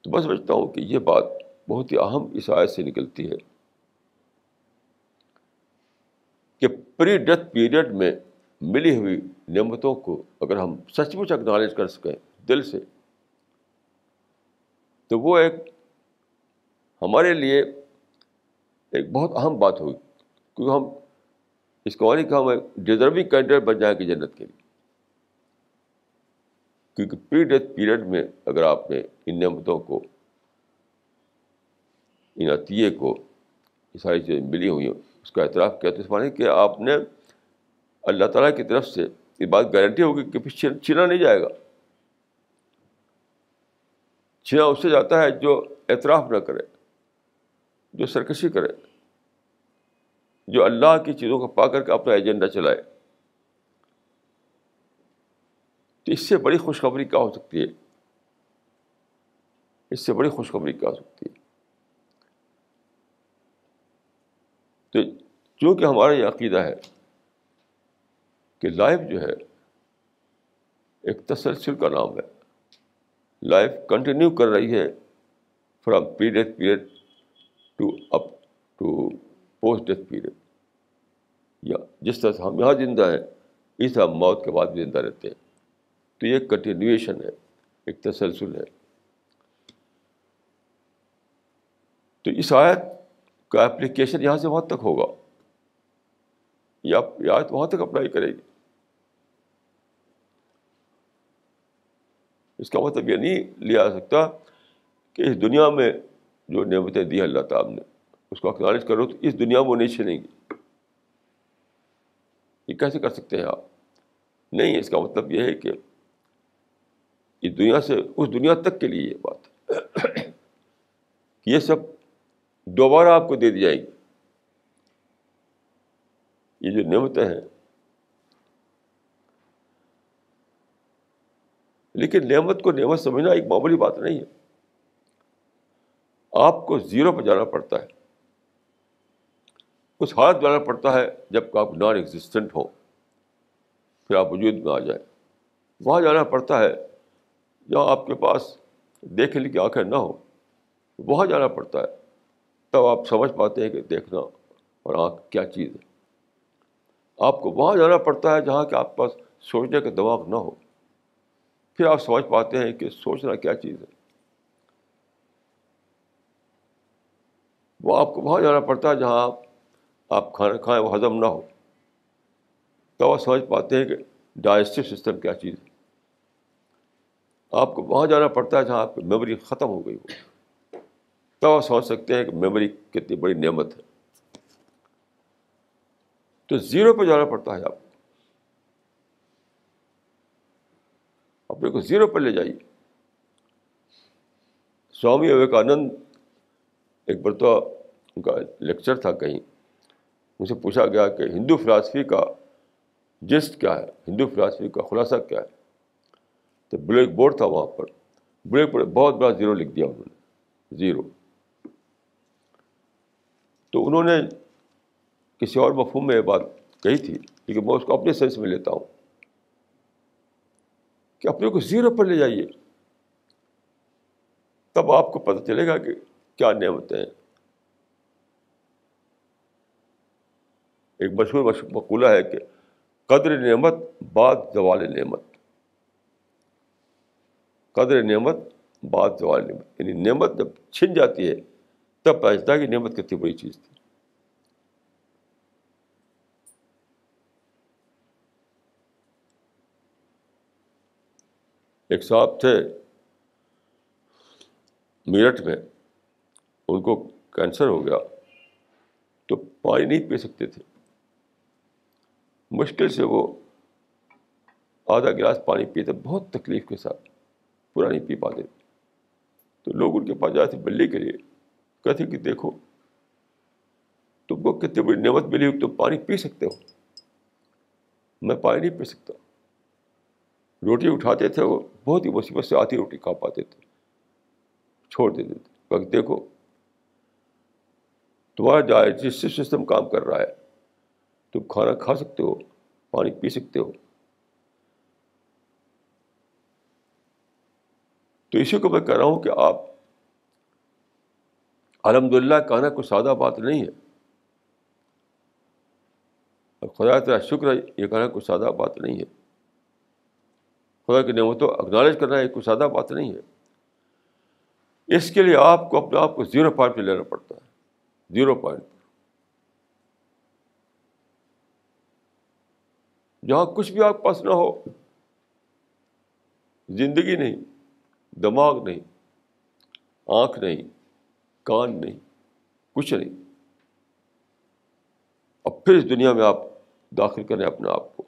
تو بس سمجھتا ہوں کہ یہ بات بہت ہی اہم اس آیت سے نکلتی ہے کہ پری ڈیتھ پیریڈ میں ملی ہوئی نعمتوں کو اگر ہم سچ مچ اکنالج کر سکیں دل سے، تو وہ ایک ہمارے لیے ایک بہت اہم بات ہوگی کیونکہ ہم اس کو کہ ہم ڈیزرونگ کینڈیڈیٹ بن جائیں گے جنت کے لیے۔ کیونکہ پری ڈیتھ پیریڈ میں اگر آپ نے ان نعمتوں کو، ان عطیے کو، یہ ساری چیزیں ملی ہوئی ہیں اس کا اعتراف کیا تو اس معنی کہ آپ نے اللہ تعالیٰ کی طرف سے یہ بات گارنٹی ہوگی کہ پھر چھینا نہیں جائے گا۔ چھینا اس سے جاتا ہے جو اعتراف نہ کرے، جو سرکشی کرے، جو اللہ کی چیزوں کو پا کر کے اپنا ایجنڈا چلائے۔ تو اس سے بڑی خوشخبری کیا ہو سکتی ہے؟ اس سے بڑی خوشخبری کیا ہو سکتی ہے؟ تو چونکہ ہمارا یہ عقیدہ ہے کہ لائف جو ہے ایک تسلسل کا نام ہے۔ لائف کنٹینیو کر رہی ہے from period period to up to post death period. یا جس طرح سے ہم یہاں زندہ ہیں، اس طرح موت کے بعد بھی زندہ رہتے ہیں۔ تو یہ کنٹینویشن ہے، ایک تسلسل ہے۔ تو اس آیت کا اپلیکیشن یہاں سے وہاں تک ہوگا۔ یہ آیت وہاں تک اپلائی کرے گی۔ اس کا مطلب یہ نہیں لیا جا سکتا کہ اس دنیا میں جو نعمتیں دی اللہ تعالیٰ نے، اس کو اکنالج کرو تو اس دنیا میں وہ نہیں چھینیں گی۔ یہ کیسے کر سکتے ہیں آپ؟ نہیں، اس کا مطلب یہ ہے کہ اس دنیا سے، اس دنیا تک کے لیے یہ بات یہ سب دوبارہ آپ کو دے دی جائیں گی۔ یہ جو نعمتیں ہیں۔ لیکن نعمت کو نعمت سمجھنا ایک معمولی بات نہیں ہے۔ آپ کو زیرو پہ جانا پڑتا ہے۔ اس حالت جانا پڑتا ہے جبکہ آپ نان ایگزسٹنٹ ہو پھر آپ وجود میں آ جائیں۔ وہاں جانا پڑتا ہے۔ جہاں آپ کے پاس دیکھنے کی آنکھیں نہ ہو وہاں جانا پڑتا ہے۔ تب آپ سمجھ پاتے ہیں کہ دیکھنا اور آنکھ کیا چیز ہے۔ آپ کو وہاں جانا پڑتا ہے جہاں کہ آپ کے پاس سوچنے کا دماغ نہ ہو۔ پھر آپ سمجھ پاتے ہیں کہ سوچنا کیا چیز ہے۔ وہ آپ کو وہاں جانا پڑتا ہے جہاں آپ آپ کھانا کھائیں وہ ہضم نہ ہو۔ تب آپ سمجھ پاتے ہیں کہ ڈائجسٹو سسٹم کیا چیز ہے۔ آپ کو وہاں جانا پڑتا ہے جہاں آپ کی میموری ختم ہو گئی ہو۔ تب آپ سمجھ سکتے ہیں کہ میموری کتنی بڑی نعمت ہے۔ تو زیرو پہ جانا پڑتا ہے آپ کو۔ اپنے کو زیرو پہ لے جائیے۔ سوامی وویکانند ایک برتبہ ان کا لیکچر تھا کہیں۔ مجھ سے پوچھا گیا کہ ہندو فلاسفی کا جسٹ کیا ہے؟ ہندو فلاسفی کا خلاصہ کیا ہے؟ تو بلیک بورڈ تھا وہاں پر۔ بلیک بورڈ بہت بڑا زیرو لکھ دیا انہوں نے۔ زیرو تو انہوں نے کسی اور مفہوم میں یہ بات کہی تھی، لیکن میں اس کو اپنے سینس میں لیتا ہوں کہ اپنے کو زیرو پر لے جائیے۔ تب آپ کو پتہ چلے گا کہ کیا نعمتیں ہیں۔ ایک مشہور مقولہ ہے کہ قدر نعمت بعد زوال نعمت۔ قدر نعمت بعد زوال نعمت یعنی نعمت جب چھن جاتی ہے تب پہنچتا ہے کہ نعمت کتنی بڑی چیز تھی ایک صاحب تھے میرٹھ میں ان کو کینسر ہو گیا تو پانی نہیں پی سکتے تھے مشکل سے وہ آدھا گلاس پانی پیتے بہت تکلیف کے ساتھ پورا نہیں پی پاتے تو لوگ ان کے پاس جاتے بلی کے لیے کہتے کہ دیکھو، تم کو کتنی بڑی نعمت ملی ہو تم پانی پی سکتے ہو۔ میں پانی نہیں پی سکتا۔ روٹی اٹھاتے تھے، وہ بہت ہی مصیبت سے آتی روٹی کھا پاتے تھے۔ چھوڑ دیتے تھے۔ کہ دیکھو، تمہارا ڈائجسٹو سسٹم کام کر رہا ہے، تم کھانا کھا سکتے ہو، پانی پی سکتے ہو۔ تو اسی کو میں کہہ رہا ہوں کہ آپ الحمد للہ کہنا کوئی سادہ بات نہیں ہے۔ خدا تیرا شکر ہے یہ کہنا کوئی سادہ بات نہیں ہے۔ خدا کی نعمتوں اکنالج کرنا یہ کوئی سادہ بات نہیں ہے۔ اس کے لیے آپ کو اپنے آپ کو زیرو پوائنٹ پہ لینا پڑتا ہے۔ زیرو پوائنٹ جہاں کچھ بھی آپ پاس نہ ہو۔ زندگی نہیں، دماغ نہیں، آنکھ نہیں۔ کان نہیں، کچھ نہیں۔ اب پھر اس دنیا میں آپ داخل کریں اپنے آپ کو۔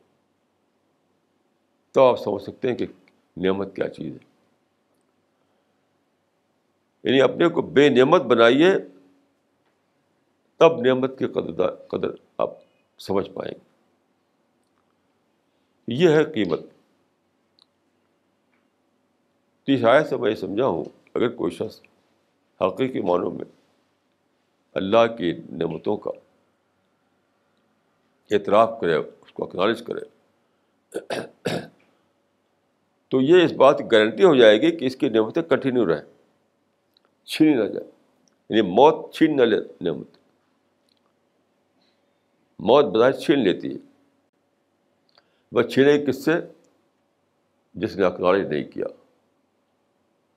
تو آپ سمجھ سکتے ہیں کہ نعمت کیا چیز ہے۔ یعنی اپنے کو بے نعمت بنائیے، تب نعمت کی قدر قدر آپ سمجھ پائیں۔ گے یہ ہے قیمت۔ تو شاید سے میں یہ سمجھا ہوں، اگر کوئی شخص حقیقی معنوں میں اللہ کی نعمتوں کا اعتراف کرے، اس کو اکنالج کرے۔ تو یہ اس بات کی گارنٹی ہو جائے گی کہ اس کی نعمتیں کنٹینیو رہیں، چھینی نہ جائے۔ یعنی موت چھین نہ لے نعمت۔ موت بظاہر چھین لیتی ہے۔ بس چھینے کس سے جس نے اکنالج نہیں کیا۔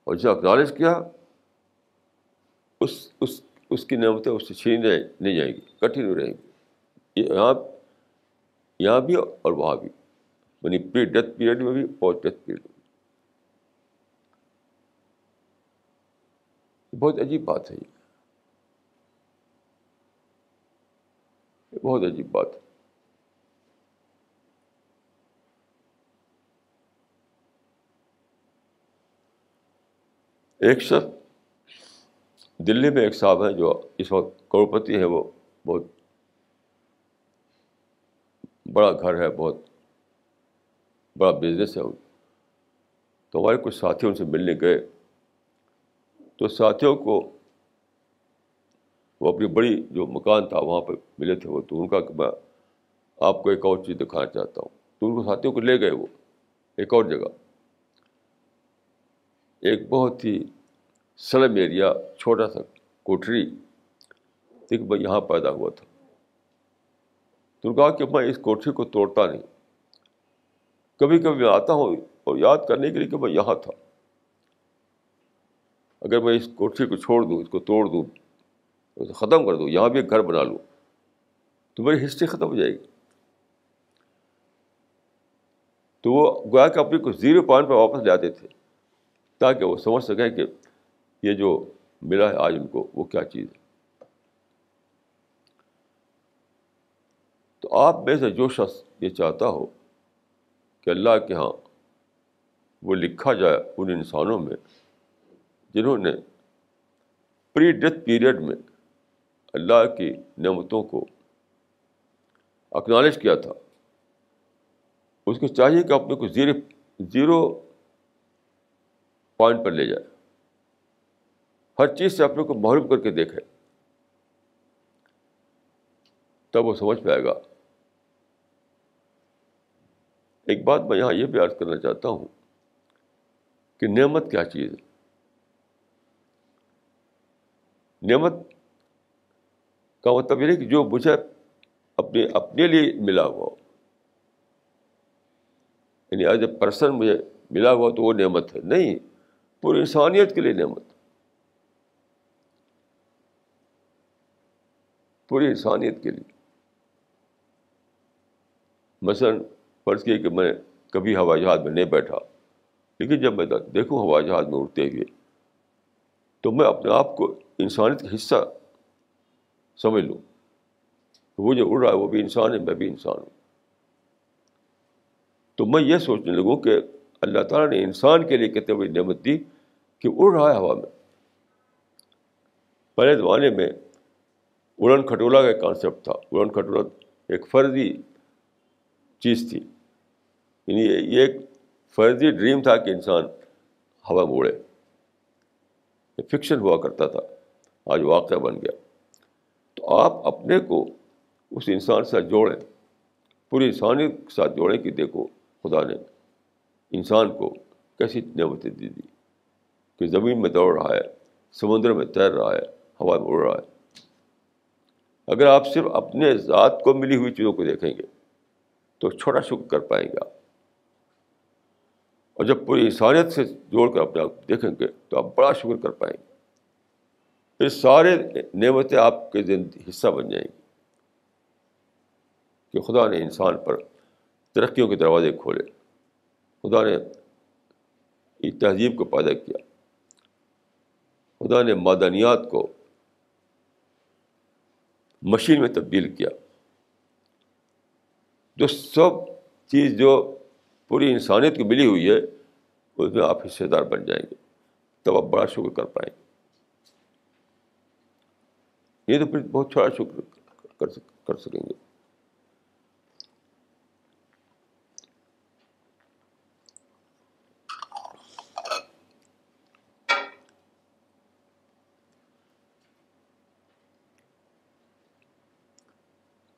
اور جس نے اکنالج کیا اس اس اس کی نعمتیں اس سے چھین نہیں جائیں گی کنٹینیو رہیں گی۔ یہاں یہاں بھی اور وہاں بھی۔ یعنی پری ڈیتھ پیریڈ میں بھی پوسٹ ڈیتھ پیریڈ میں بہت عجیب بات ہے یہ بہت عجیب بات ہے۔ ایک شخص دلی میں ایک صاحب ہیں جو اس وقت کروڑپتی ہیں، وہ بہت بڑا گھر ہے، بہت بڑا بزنس ہے۔ تو ہمارے کچھ ساتھی ان سے ملنے گئے۔ تو ساتھیوں کو وہ اپنی بڑی جو مکان تھا وہاں پہ ملے تھے وہ، تو ان کا کہ میں آپ کو ایک اور چیز دکھانا چاہتا ہوں۔ تو ان کو ساتھیوں کو لے گئے وہ، ایک اور جگہ۔ ایک بہت ہی سلم ایریا چھوٹا سا کوٹری، دیکھ میں یہاں پیدا ہوا تھا۔ تو کہا کہ میں اس کوٹری کو توڑتا نہیں۔ کبھی کبھی میں آتا ہوں اور یاد کرنے کے لیے کہ میں یہاں تھا۔ اگر میں اس کوٹری کو چھوڑ دوں، اس کو توڑ دوں، اسے ختم کر دوں، یہاں بھی ایک گھر بنا لوں، تو میری ہسٹری ختم ہو جائے گی۔ تو وہ گویا کہ اپنی کچھ زیرو پوائنٹ پہ واپس لے آتے تھے، تاکہ وہ سمجھ سکیں کہ یہ جو ملا ہے آج ان کو، وہ کیا چیز ہے؟ تو آپ میں سے جو شخص یہ چاہتا ہو کہ اللہ کے ہاں وہ لکھا جائے ان انسانوں میں جنہوں نے پری ڈیتھ پیریڈ میں اللہ کی نعمتوں کو اکنالج کیا تھا، اس کو چاہیے کہ اپنے کو زیرو زیرو پوائنٹ پر لے جائے۔ ہر چیز سے اپنے کو محروم کر کے دیکھے، تب وہ سمجھ پائے گا۔ ایک بات میں یہاں یہ بھی عرض کرنا چاہتا ہوں کہ نعمت کیا چیز ہے؟ نعمت کا مطلب یہ ہے کہ جو مجھے اپنے اپنے لیے ملا ہوا یعنی ایز اے پرسن مجھے ملا ہوا تو وہ نعمت ہے۔ نہیں، پوری انسانیت کے لیے نعمت پوری انسانیت کے لیے۔ مثلاً فرض کیے کہ میں کبھی ہوائی جہاز میں نہیں بیٹھا، لیکن جب میں دیکھوں ہوائی جہاز میں اڑتے ہوئے، تو میں اپنے آپ کو انسانیت کا حصہ سمجھ لوں۔ وہ جو اڑ رہا ہے، وہ بھی انسان ہے، میں بھی انسان ہوں۔ تو میں یہ سوچنے لگوں کہ اللہ تعالیٰ نے انسان کے لیے کتنے بڑی نعمت دی کہ اڑ رہا ہے ہوا میں۔ پہلے زمانے میں اڑن کھٹولا کا کانسیپٹ تھا۔ اڑن کھٹولا ایک فرضی چیز تھی۔ یعنی یہ ایک فرضی ڈریم تھا کہ انسان ہوا میں اڑے فکشن ہوا کرتا تھا۔ آج واقعہ بن گیا۔ تو آپ اپنے کو اس انسان سے جوڑیں۔ پوری انسانی کے ساتھ جوڑیں کہ دیکھو، خدا نے انسان کو کیسی نعمتیں دی دی۔ کہ زمین میں دوڑ رہا ہے، سمندر میں تیر رہا ہے، ہوا میں اڑ رہا ہے۔ اگر آپ صرف اپنے ذات کو ملی ہوئی چیزوں کو دیکھیں گے، تو چھوٹا شکر کر پائیں گے آپ۔ اور جب پوری انسانیت سے جوڑ کر اپنے آپ دیکھیں گے، تو آپ بڑا شکر کر پائیں گے۔ یہ سارے نعمتیں آپ کے زندگی حصہ بن جائیں گی کہ خدا نے انسان پر ترقیوں کے دروازے کھولے۔ خدا نے تہذیب کو پیدا کیا۔ خدا نے معدنیات کو مشین میں تبدیل کیا۔ جو سب چیز جو پوری انسانیت کو ملی ہوئی ہے، اس میں آپ حصے دار بن جائیں گے۔ تب آپ بڑا شکر کر پائیں گے۔ یہ تو پھر بہت چھوٹا شکر کر سکیں گے۔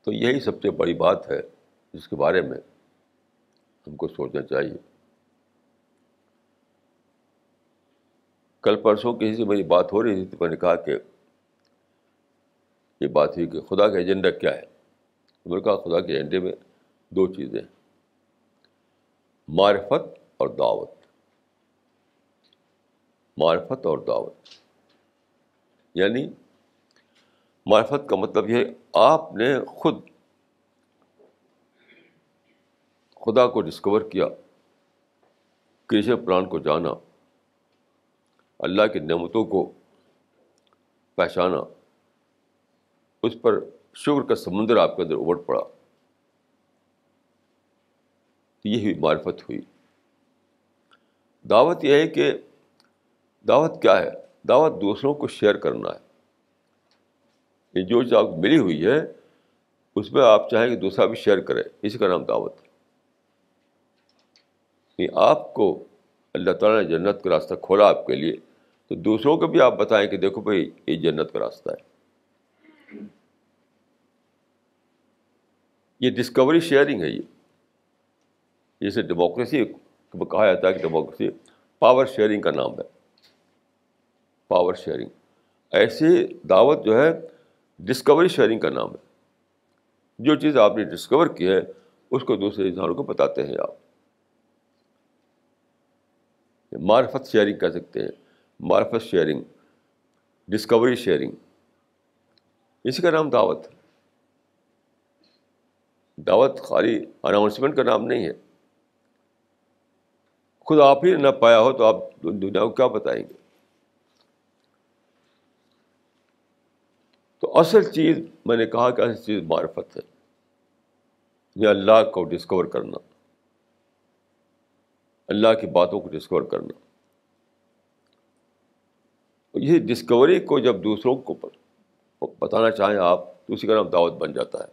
تو یہی سب سے بڑی بات ہے جس کے بارے میں ہم کو سوچنا چاہیے۔ کل پرسوں کسی سے میری بات ہو رہی تھی تو میں نے کہا کہ یہ بات ہوئی کہ خدا کا ایجنڈا کیا ہے؟ تو میں نے کہا خدا کے ایجنڈے میں دو چیزیں معرفت اور دعوت۔ معرفت اور دعوت۔ یعنی معرفت کا مطلب یہ آپ نے خود خدا کو ڈسکور کیا کریشن پلان کو جانا، اللہ کی نعمتوں کو پہچانا، اس پر شکر کا سمندر آپ کے اندر ابٹ پڑا۔ یہ ہوئی معرفت ہوئی۔ دعوت یہ ہے کہ دعوت کیا ہے؟ دعوت دوسروں کو شیئر کرنا ہے۔ یہ جو چیز آپ کو ملی ہوئی ہے، اس میں آپ چاہیں کہ دوسرا بھی شیئر کرے اسی کا نام دعوت ہے۔ یعنی آپ کو اللہ تعالیٰ نے جنت کا راستہ کھولا آپ کے لیے، تو دوسروں کو بھی آپ بتائیں کہ دیکھو بھائی، یہ جنت کا راستہ ہے۔ یہ ڈسکوری شیئرنگ ہے یہ۔ جیسے ڈیموکریسی کہا جاتا ہے کہ ڈیموکریسی پاور شیئرنگ کا نام ہے۔ پاور شیئرنگ ایسی دعوت جو ہے ڈسکوری شیئرنگ کا نام ہے۔ جو چیز آپ نے ڈسکور کی ہے، اس کو دوسرے انسانوں کو بتاتے ہیں آپ۔ معرفت شیئرنگ کہہ سکتے ہیں۔ معرفت شیئرنگ ڈسکوری شیئرنگ اسی کا نام دعوت۔ دعوت خالی اناؤنسمنٹ کا نام نہیں ہے۔ خود آپ ہی نہ پایا ہو تو آپ دنیا کو کیا بتائیں گے؟ تو اصل چیز میں نے کہا کہ اصل چیز معرفت ہے۔ یہ اللہ کو ڈسکور کرنا۔ اللہ کی باتوں کو ڈسکور کرنا۔ یہ ڈسکوری کو جب دوسروں کو بتانا چاہیں آپ، تو اسی کا نام دعوت بن جاتا ہے۔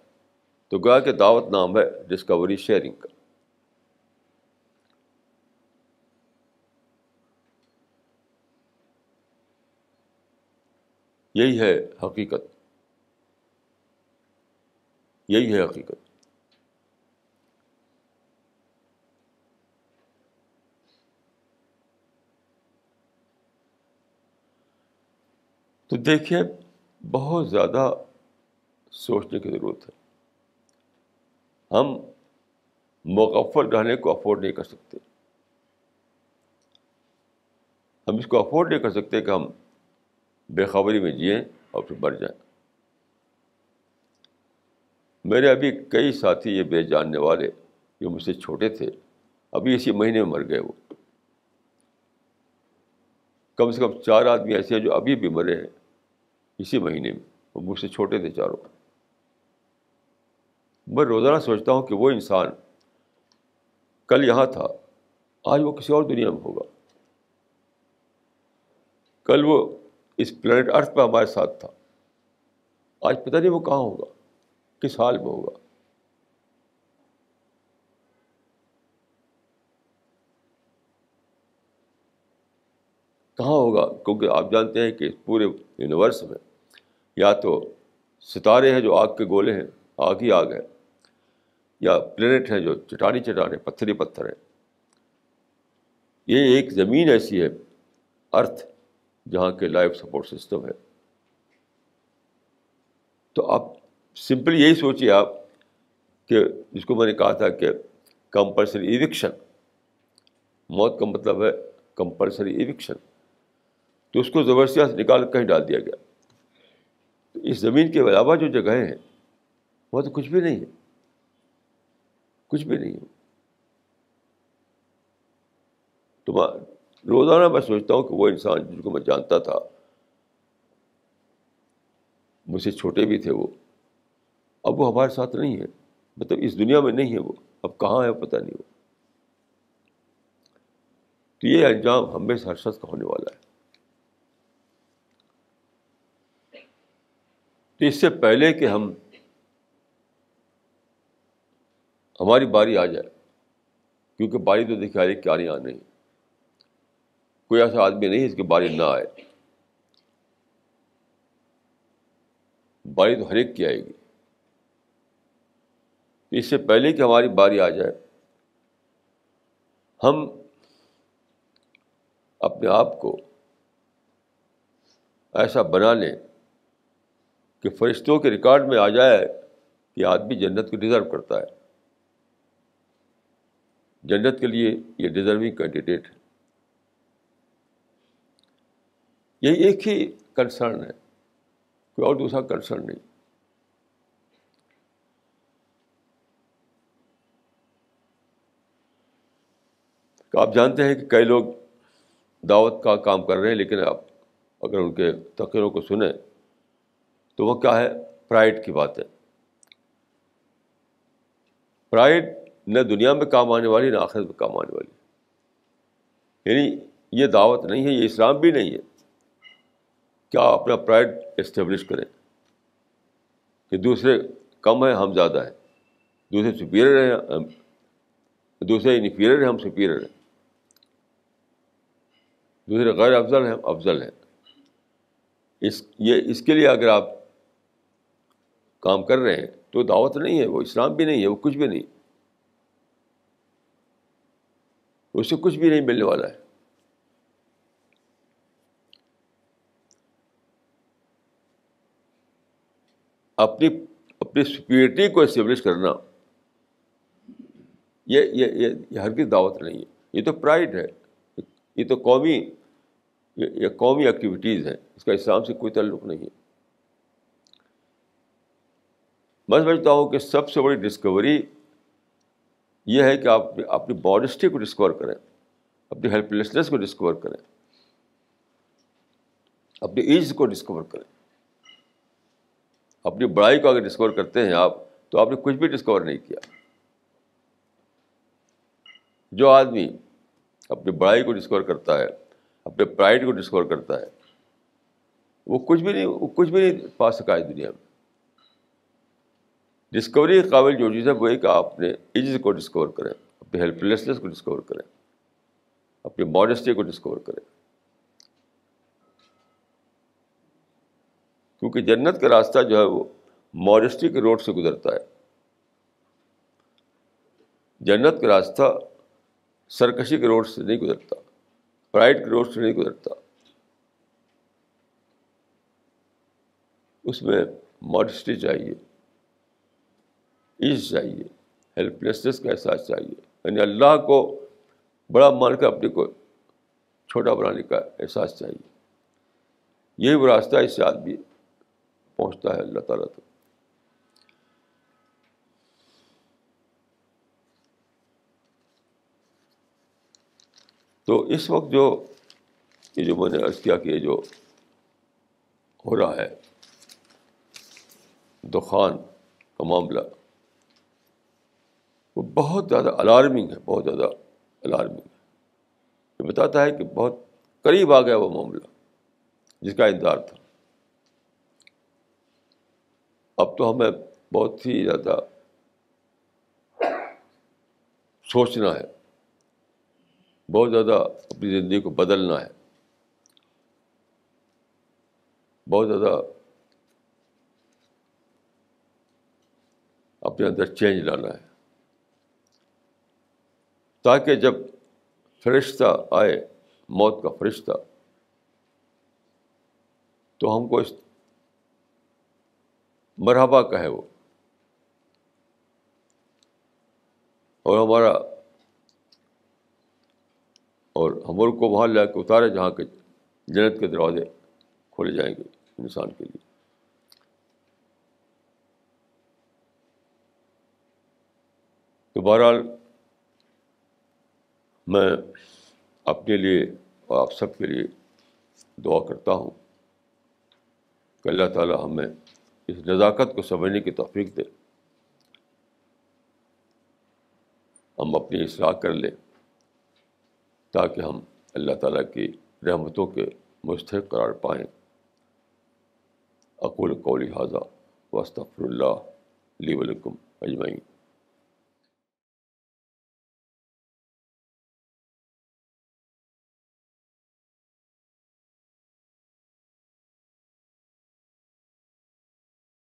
تو گویا کہ دعوت نام ہے ڈسکوری شیئرنگ کا۔ یہی ہے حقیقت۔ یہی ہے حقیقت۔ تو دیکھیے، بہت زیادہ سوچنے کی ضرورت ہے۔ ہم مغفل رہنے کو افورڈ نہیں کر سکتے۔ ہم اس کو افورڈ نہیں کر سکتے کہ ہم بےخبری میں جئیں اور پھر مر جائیں۔ میرے ابھی کئی ساتھی یہ بے جاننے والے جو مجھ سے چھوٹے تھے، ابھی اسی مہینے میں مر گئے وہ۔ کم سے کم چار آدمی ایسے ہیں جو ابھی بھی مرے ہیں اسی مہینے میں، وہ مجھ سے چھوٹے تھے چاروں۔ میں روزانہ سوچتا ہوں کہ وہ انسان کل یہاں تھا، آج وہ کسی اور دنیا میں ہوگا۔ کل وہ اس پلانٹ ارتھ پہ ہمارے ساتھ تھا۔ آج پتہ نہیں وہ کہاں ہوگا۔ کس حال میں ہوگا؟ کہاں ہوگا؟ کیونکہ آپ جانتے ہیں کہ پورے یونیورس میں یا تو ستارے ہیں جو آگ کے گولے ہیں، آگ ہی آگ ہے، یا پلینٹ ہیں جو چٹانی چٹانے پتھر ہی پتھر ہیں۔ یہ ایک زمین ایسی ہے، ارتھ، جہاں کے لائف سپورٹ سسٹم ہے۔ تو آپ سمپل یہی سوچیے آپ کہ جس کو میں نے کہا تھا کہ کمپلسری ایوکشن موت کا مطلب ہے کمپلسری ایوکشن تو اس کو زبردستی سے نکال کہیں ڈال دیا گیا۔ تو اس زمین کے علاوہ جو جگہیں ہیں وہ تو کچھ بھی نہیں ہے۔ کچھ بھی نہیں ہے۔ تو روزانہ میں سوچتا ہوں کہ وہ انسان جن کو میں جانتا تھا، مجھ سے چھوٹے بھی تھے وہ اب وہ ہمارے ساتھ نہیں ہے۔ مطلب اس دنیا میں نہیں ہے وہ۔ اب کہاں ہے پتہ نہیں وہ۔ تو یہ انجام ہمیں ہر شخص کا ہونے والا ہے۔ تو اس سے پہلے کہ ہم ہماری باری آ جائے، کیونکہ باری تو دیکھا جائے کیا نہیں آ نہیں کوئی ایسا آدمی نہیں اس کی باری نہ آئے۔ باری تو ہر ایک کی آئے گی۔ اس سے پہلے کہ ہماری باری آ جائے۔ ہم اپنے آپ کو ایسا بنا لیں کہ فرشتوں کے ریکارڈ میں آ جائے کہ آدمی جنت کو ڈیزرو کرتا ہے۔ جنت کے لیے یہ ڈیزرونگ کینڈیڈیٹ ہے یہی ایک ہی کنسرن ہے، کوئی اور دوسرا کنسرن نہیں۔ آپ جانتے ہیں کہ کئی لوگ دعوت کا کام کر رہے ہیں، لیکن آپ اگر ان کے تقریروں کو سنیں تو وہ کیا ہے؟ پرائڈ کی بات ہے۔ پرائڈ نہ دنیا میں کام آنے والی، نہ آخر میں کام آنے والی۔ یعنی یہ دعوت نہیں ہے، یہ اسلام بھی نہیں ہے۔ کیا اپنا پرائڈ اسٹیبلش کریں کہ دوسرے کم ہیں، ہم زیادہ ہیں۔ دوسرے سپیریئر ہیں دوسرے انفیریئر ہیں، ہم سپیریئر ہیں۔ دوسرے غیر افضل ہیں افضل ہیں۔ اس، یہ، اس کے لیے اگر آپ کام کر رہے ہیں، تو دعوت نہیں ہے، وہ اسلام بھی نہیں ہے، وہ کچھ بھی نہیں۔ اس سے کچھ بھی نہیں ملنے والا ہے۔ اپنی اپنی سپیورٹی کو اسٹیبلش کرنا، یہ یہ یہ ہر کی دعوت نہیں ہے۔ یہ تو پرائڈ ہے، یہ تو قومی یہ قومی ایکٹیویٹیز ہیں، اس کا اسلام سے کوئی تعلق نہیں ہے۔ میں سمجھتا ہوں کہ سب سے بڑی ڈسکوری یہ ہے کہ آپ اپنی باڈسٹی کو ڈسکور کریں، اپنی ہیلپ لیسنیس کو ڈسکور کریں، اپنی ایج کو ڈسکور کریں۔ اپنی بڑائی کو اگر ڈسکور کرتے ہیں آپ، تو آپ نے کچھ بھی ڈسکور نہیں کیا۔ جو آدمی اپنی بڑائی کو ڈسکور کرتا ہے اپنے پرائڈ کو ڈسکور کرتا ہے۔ وہ کچھ بھی نہیں، وہ کچھ بھی نہیں پا سکا اس دنیا میں۔ ڈسکوری کے قابل جو چیز ہے، وہ ایک آپ نے ایجز کو ڈسکور کریں، اپنے ہیلپ لیسنس کو ڈسکور کریں اپنی ماڈسٹی کو ڈسکور کریں۔ کیونکہ جنت کا راستہ جو ہے، وہ ماڈسٹی کے روڈ سے گزرتا ہے۔ جنت کا راستہ سرکشی کے روڈ سے نہیں گزرتا۔ پرائڈ کے روڈ سے نہیں گزرتا۔ اس میں ماڈسٹی چاہیے ایز چاہیے ہیلپ لیسنس کا احساس چاہیے۔ یعنی اللہ کو بڑا مان کر اپنے کو چھوٹا بنانے کا احساس چاہیے۔ یہی وہ راستہ اس سے آدمی پہنچتا ہے اللہ تعالیٰ تک۔ تو اس وقت جو یہ جو میں نے عرض کیا کہ یہ جو ہو رہا ہے، دخان کا معاملہ، وہ بہت زیادہ الارمنگ ہے، بہت زیادہ الارمنگ ہے۔ یہ بتاتا ہے کہ بہت قریب آ گیا وہ معاملہ، جس کا انتظار تھا۔ اب تو ہمیں بہت ہی زیادہ سوچنا ہے۔ بہت زیادہ اپنی زندگی کو بدلنا ہے۔ بہت زیادہ اپنے اندر چینج لانا ہے۔ تاکہ جب فرشتہ آئے، موت کا فرشتہ، تو ہم کو اس مرحبا کہے وہ۔ اور ہمارا اور ہم کو وہاں لے کے اتارے جہاں کے جنت کے دروازے کھولے جائیں گے انسان کے لیے۔ تو بہرحال میں اپنے لیے اور آپ سب کے لیے دعا کرتا ہوں کہ اللہ تعالیٰ ہمیں اس نزاکت کو سمجھنے کی توفیق دے۔ ہم اپنی اصلاح کر لیں۔ تاکہ ہم اللہ تعالیٰ کی رحمتوں کے مستحق قرار پائیں۔ اقول قولی حاضہ وصطفر اللہ علیہ ولکم اجمعین۔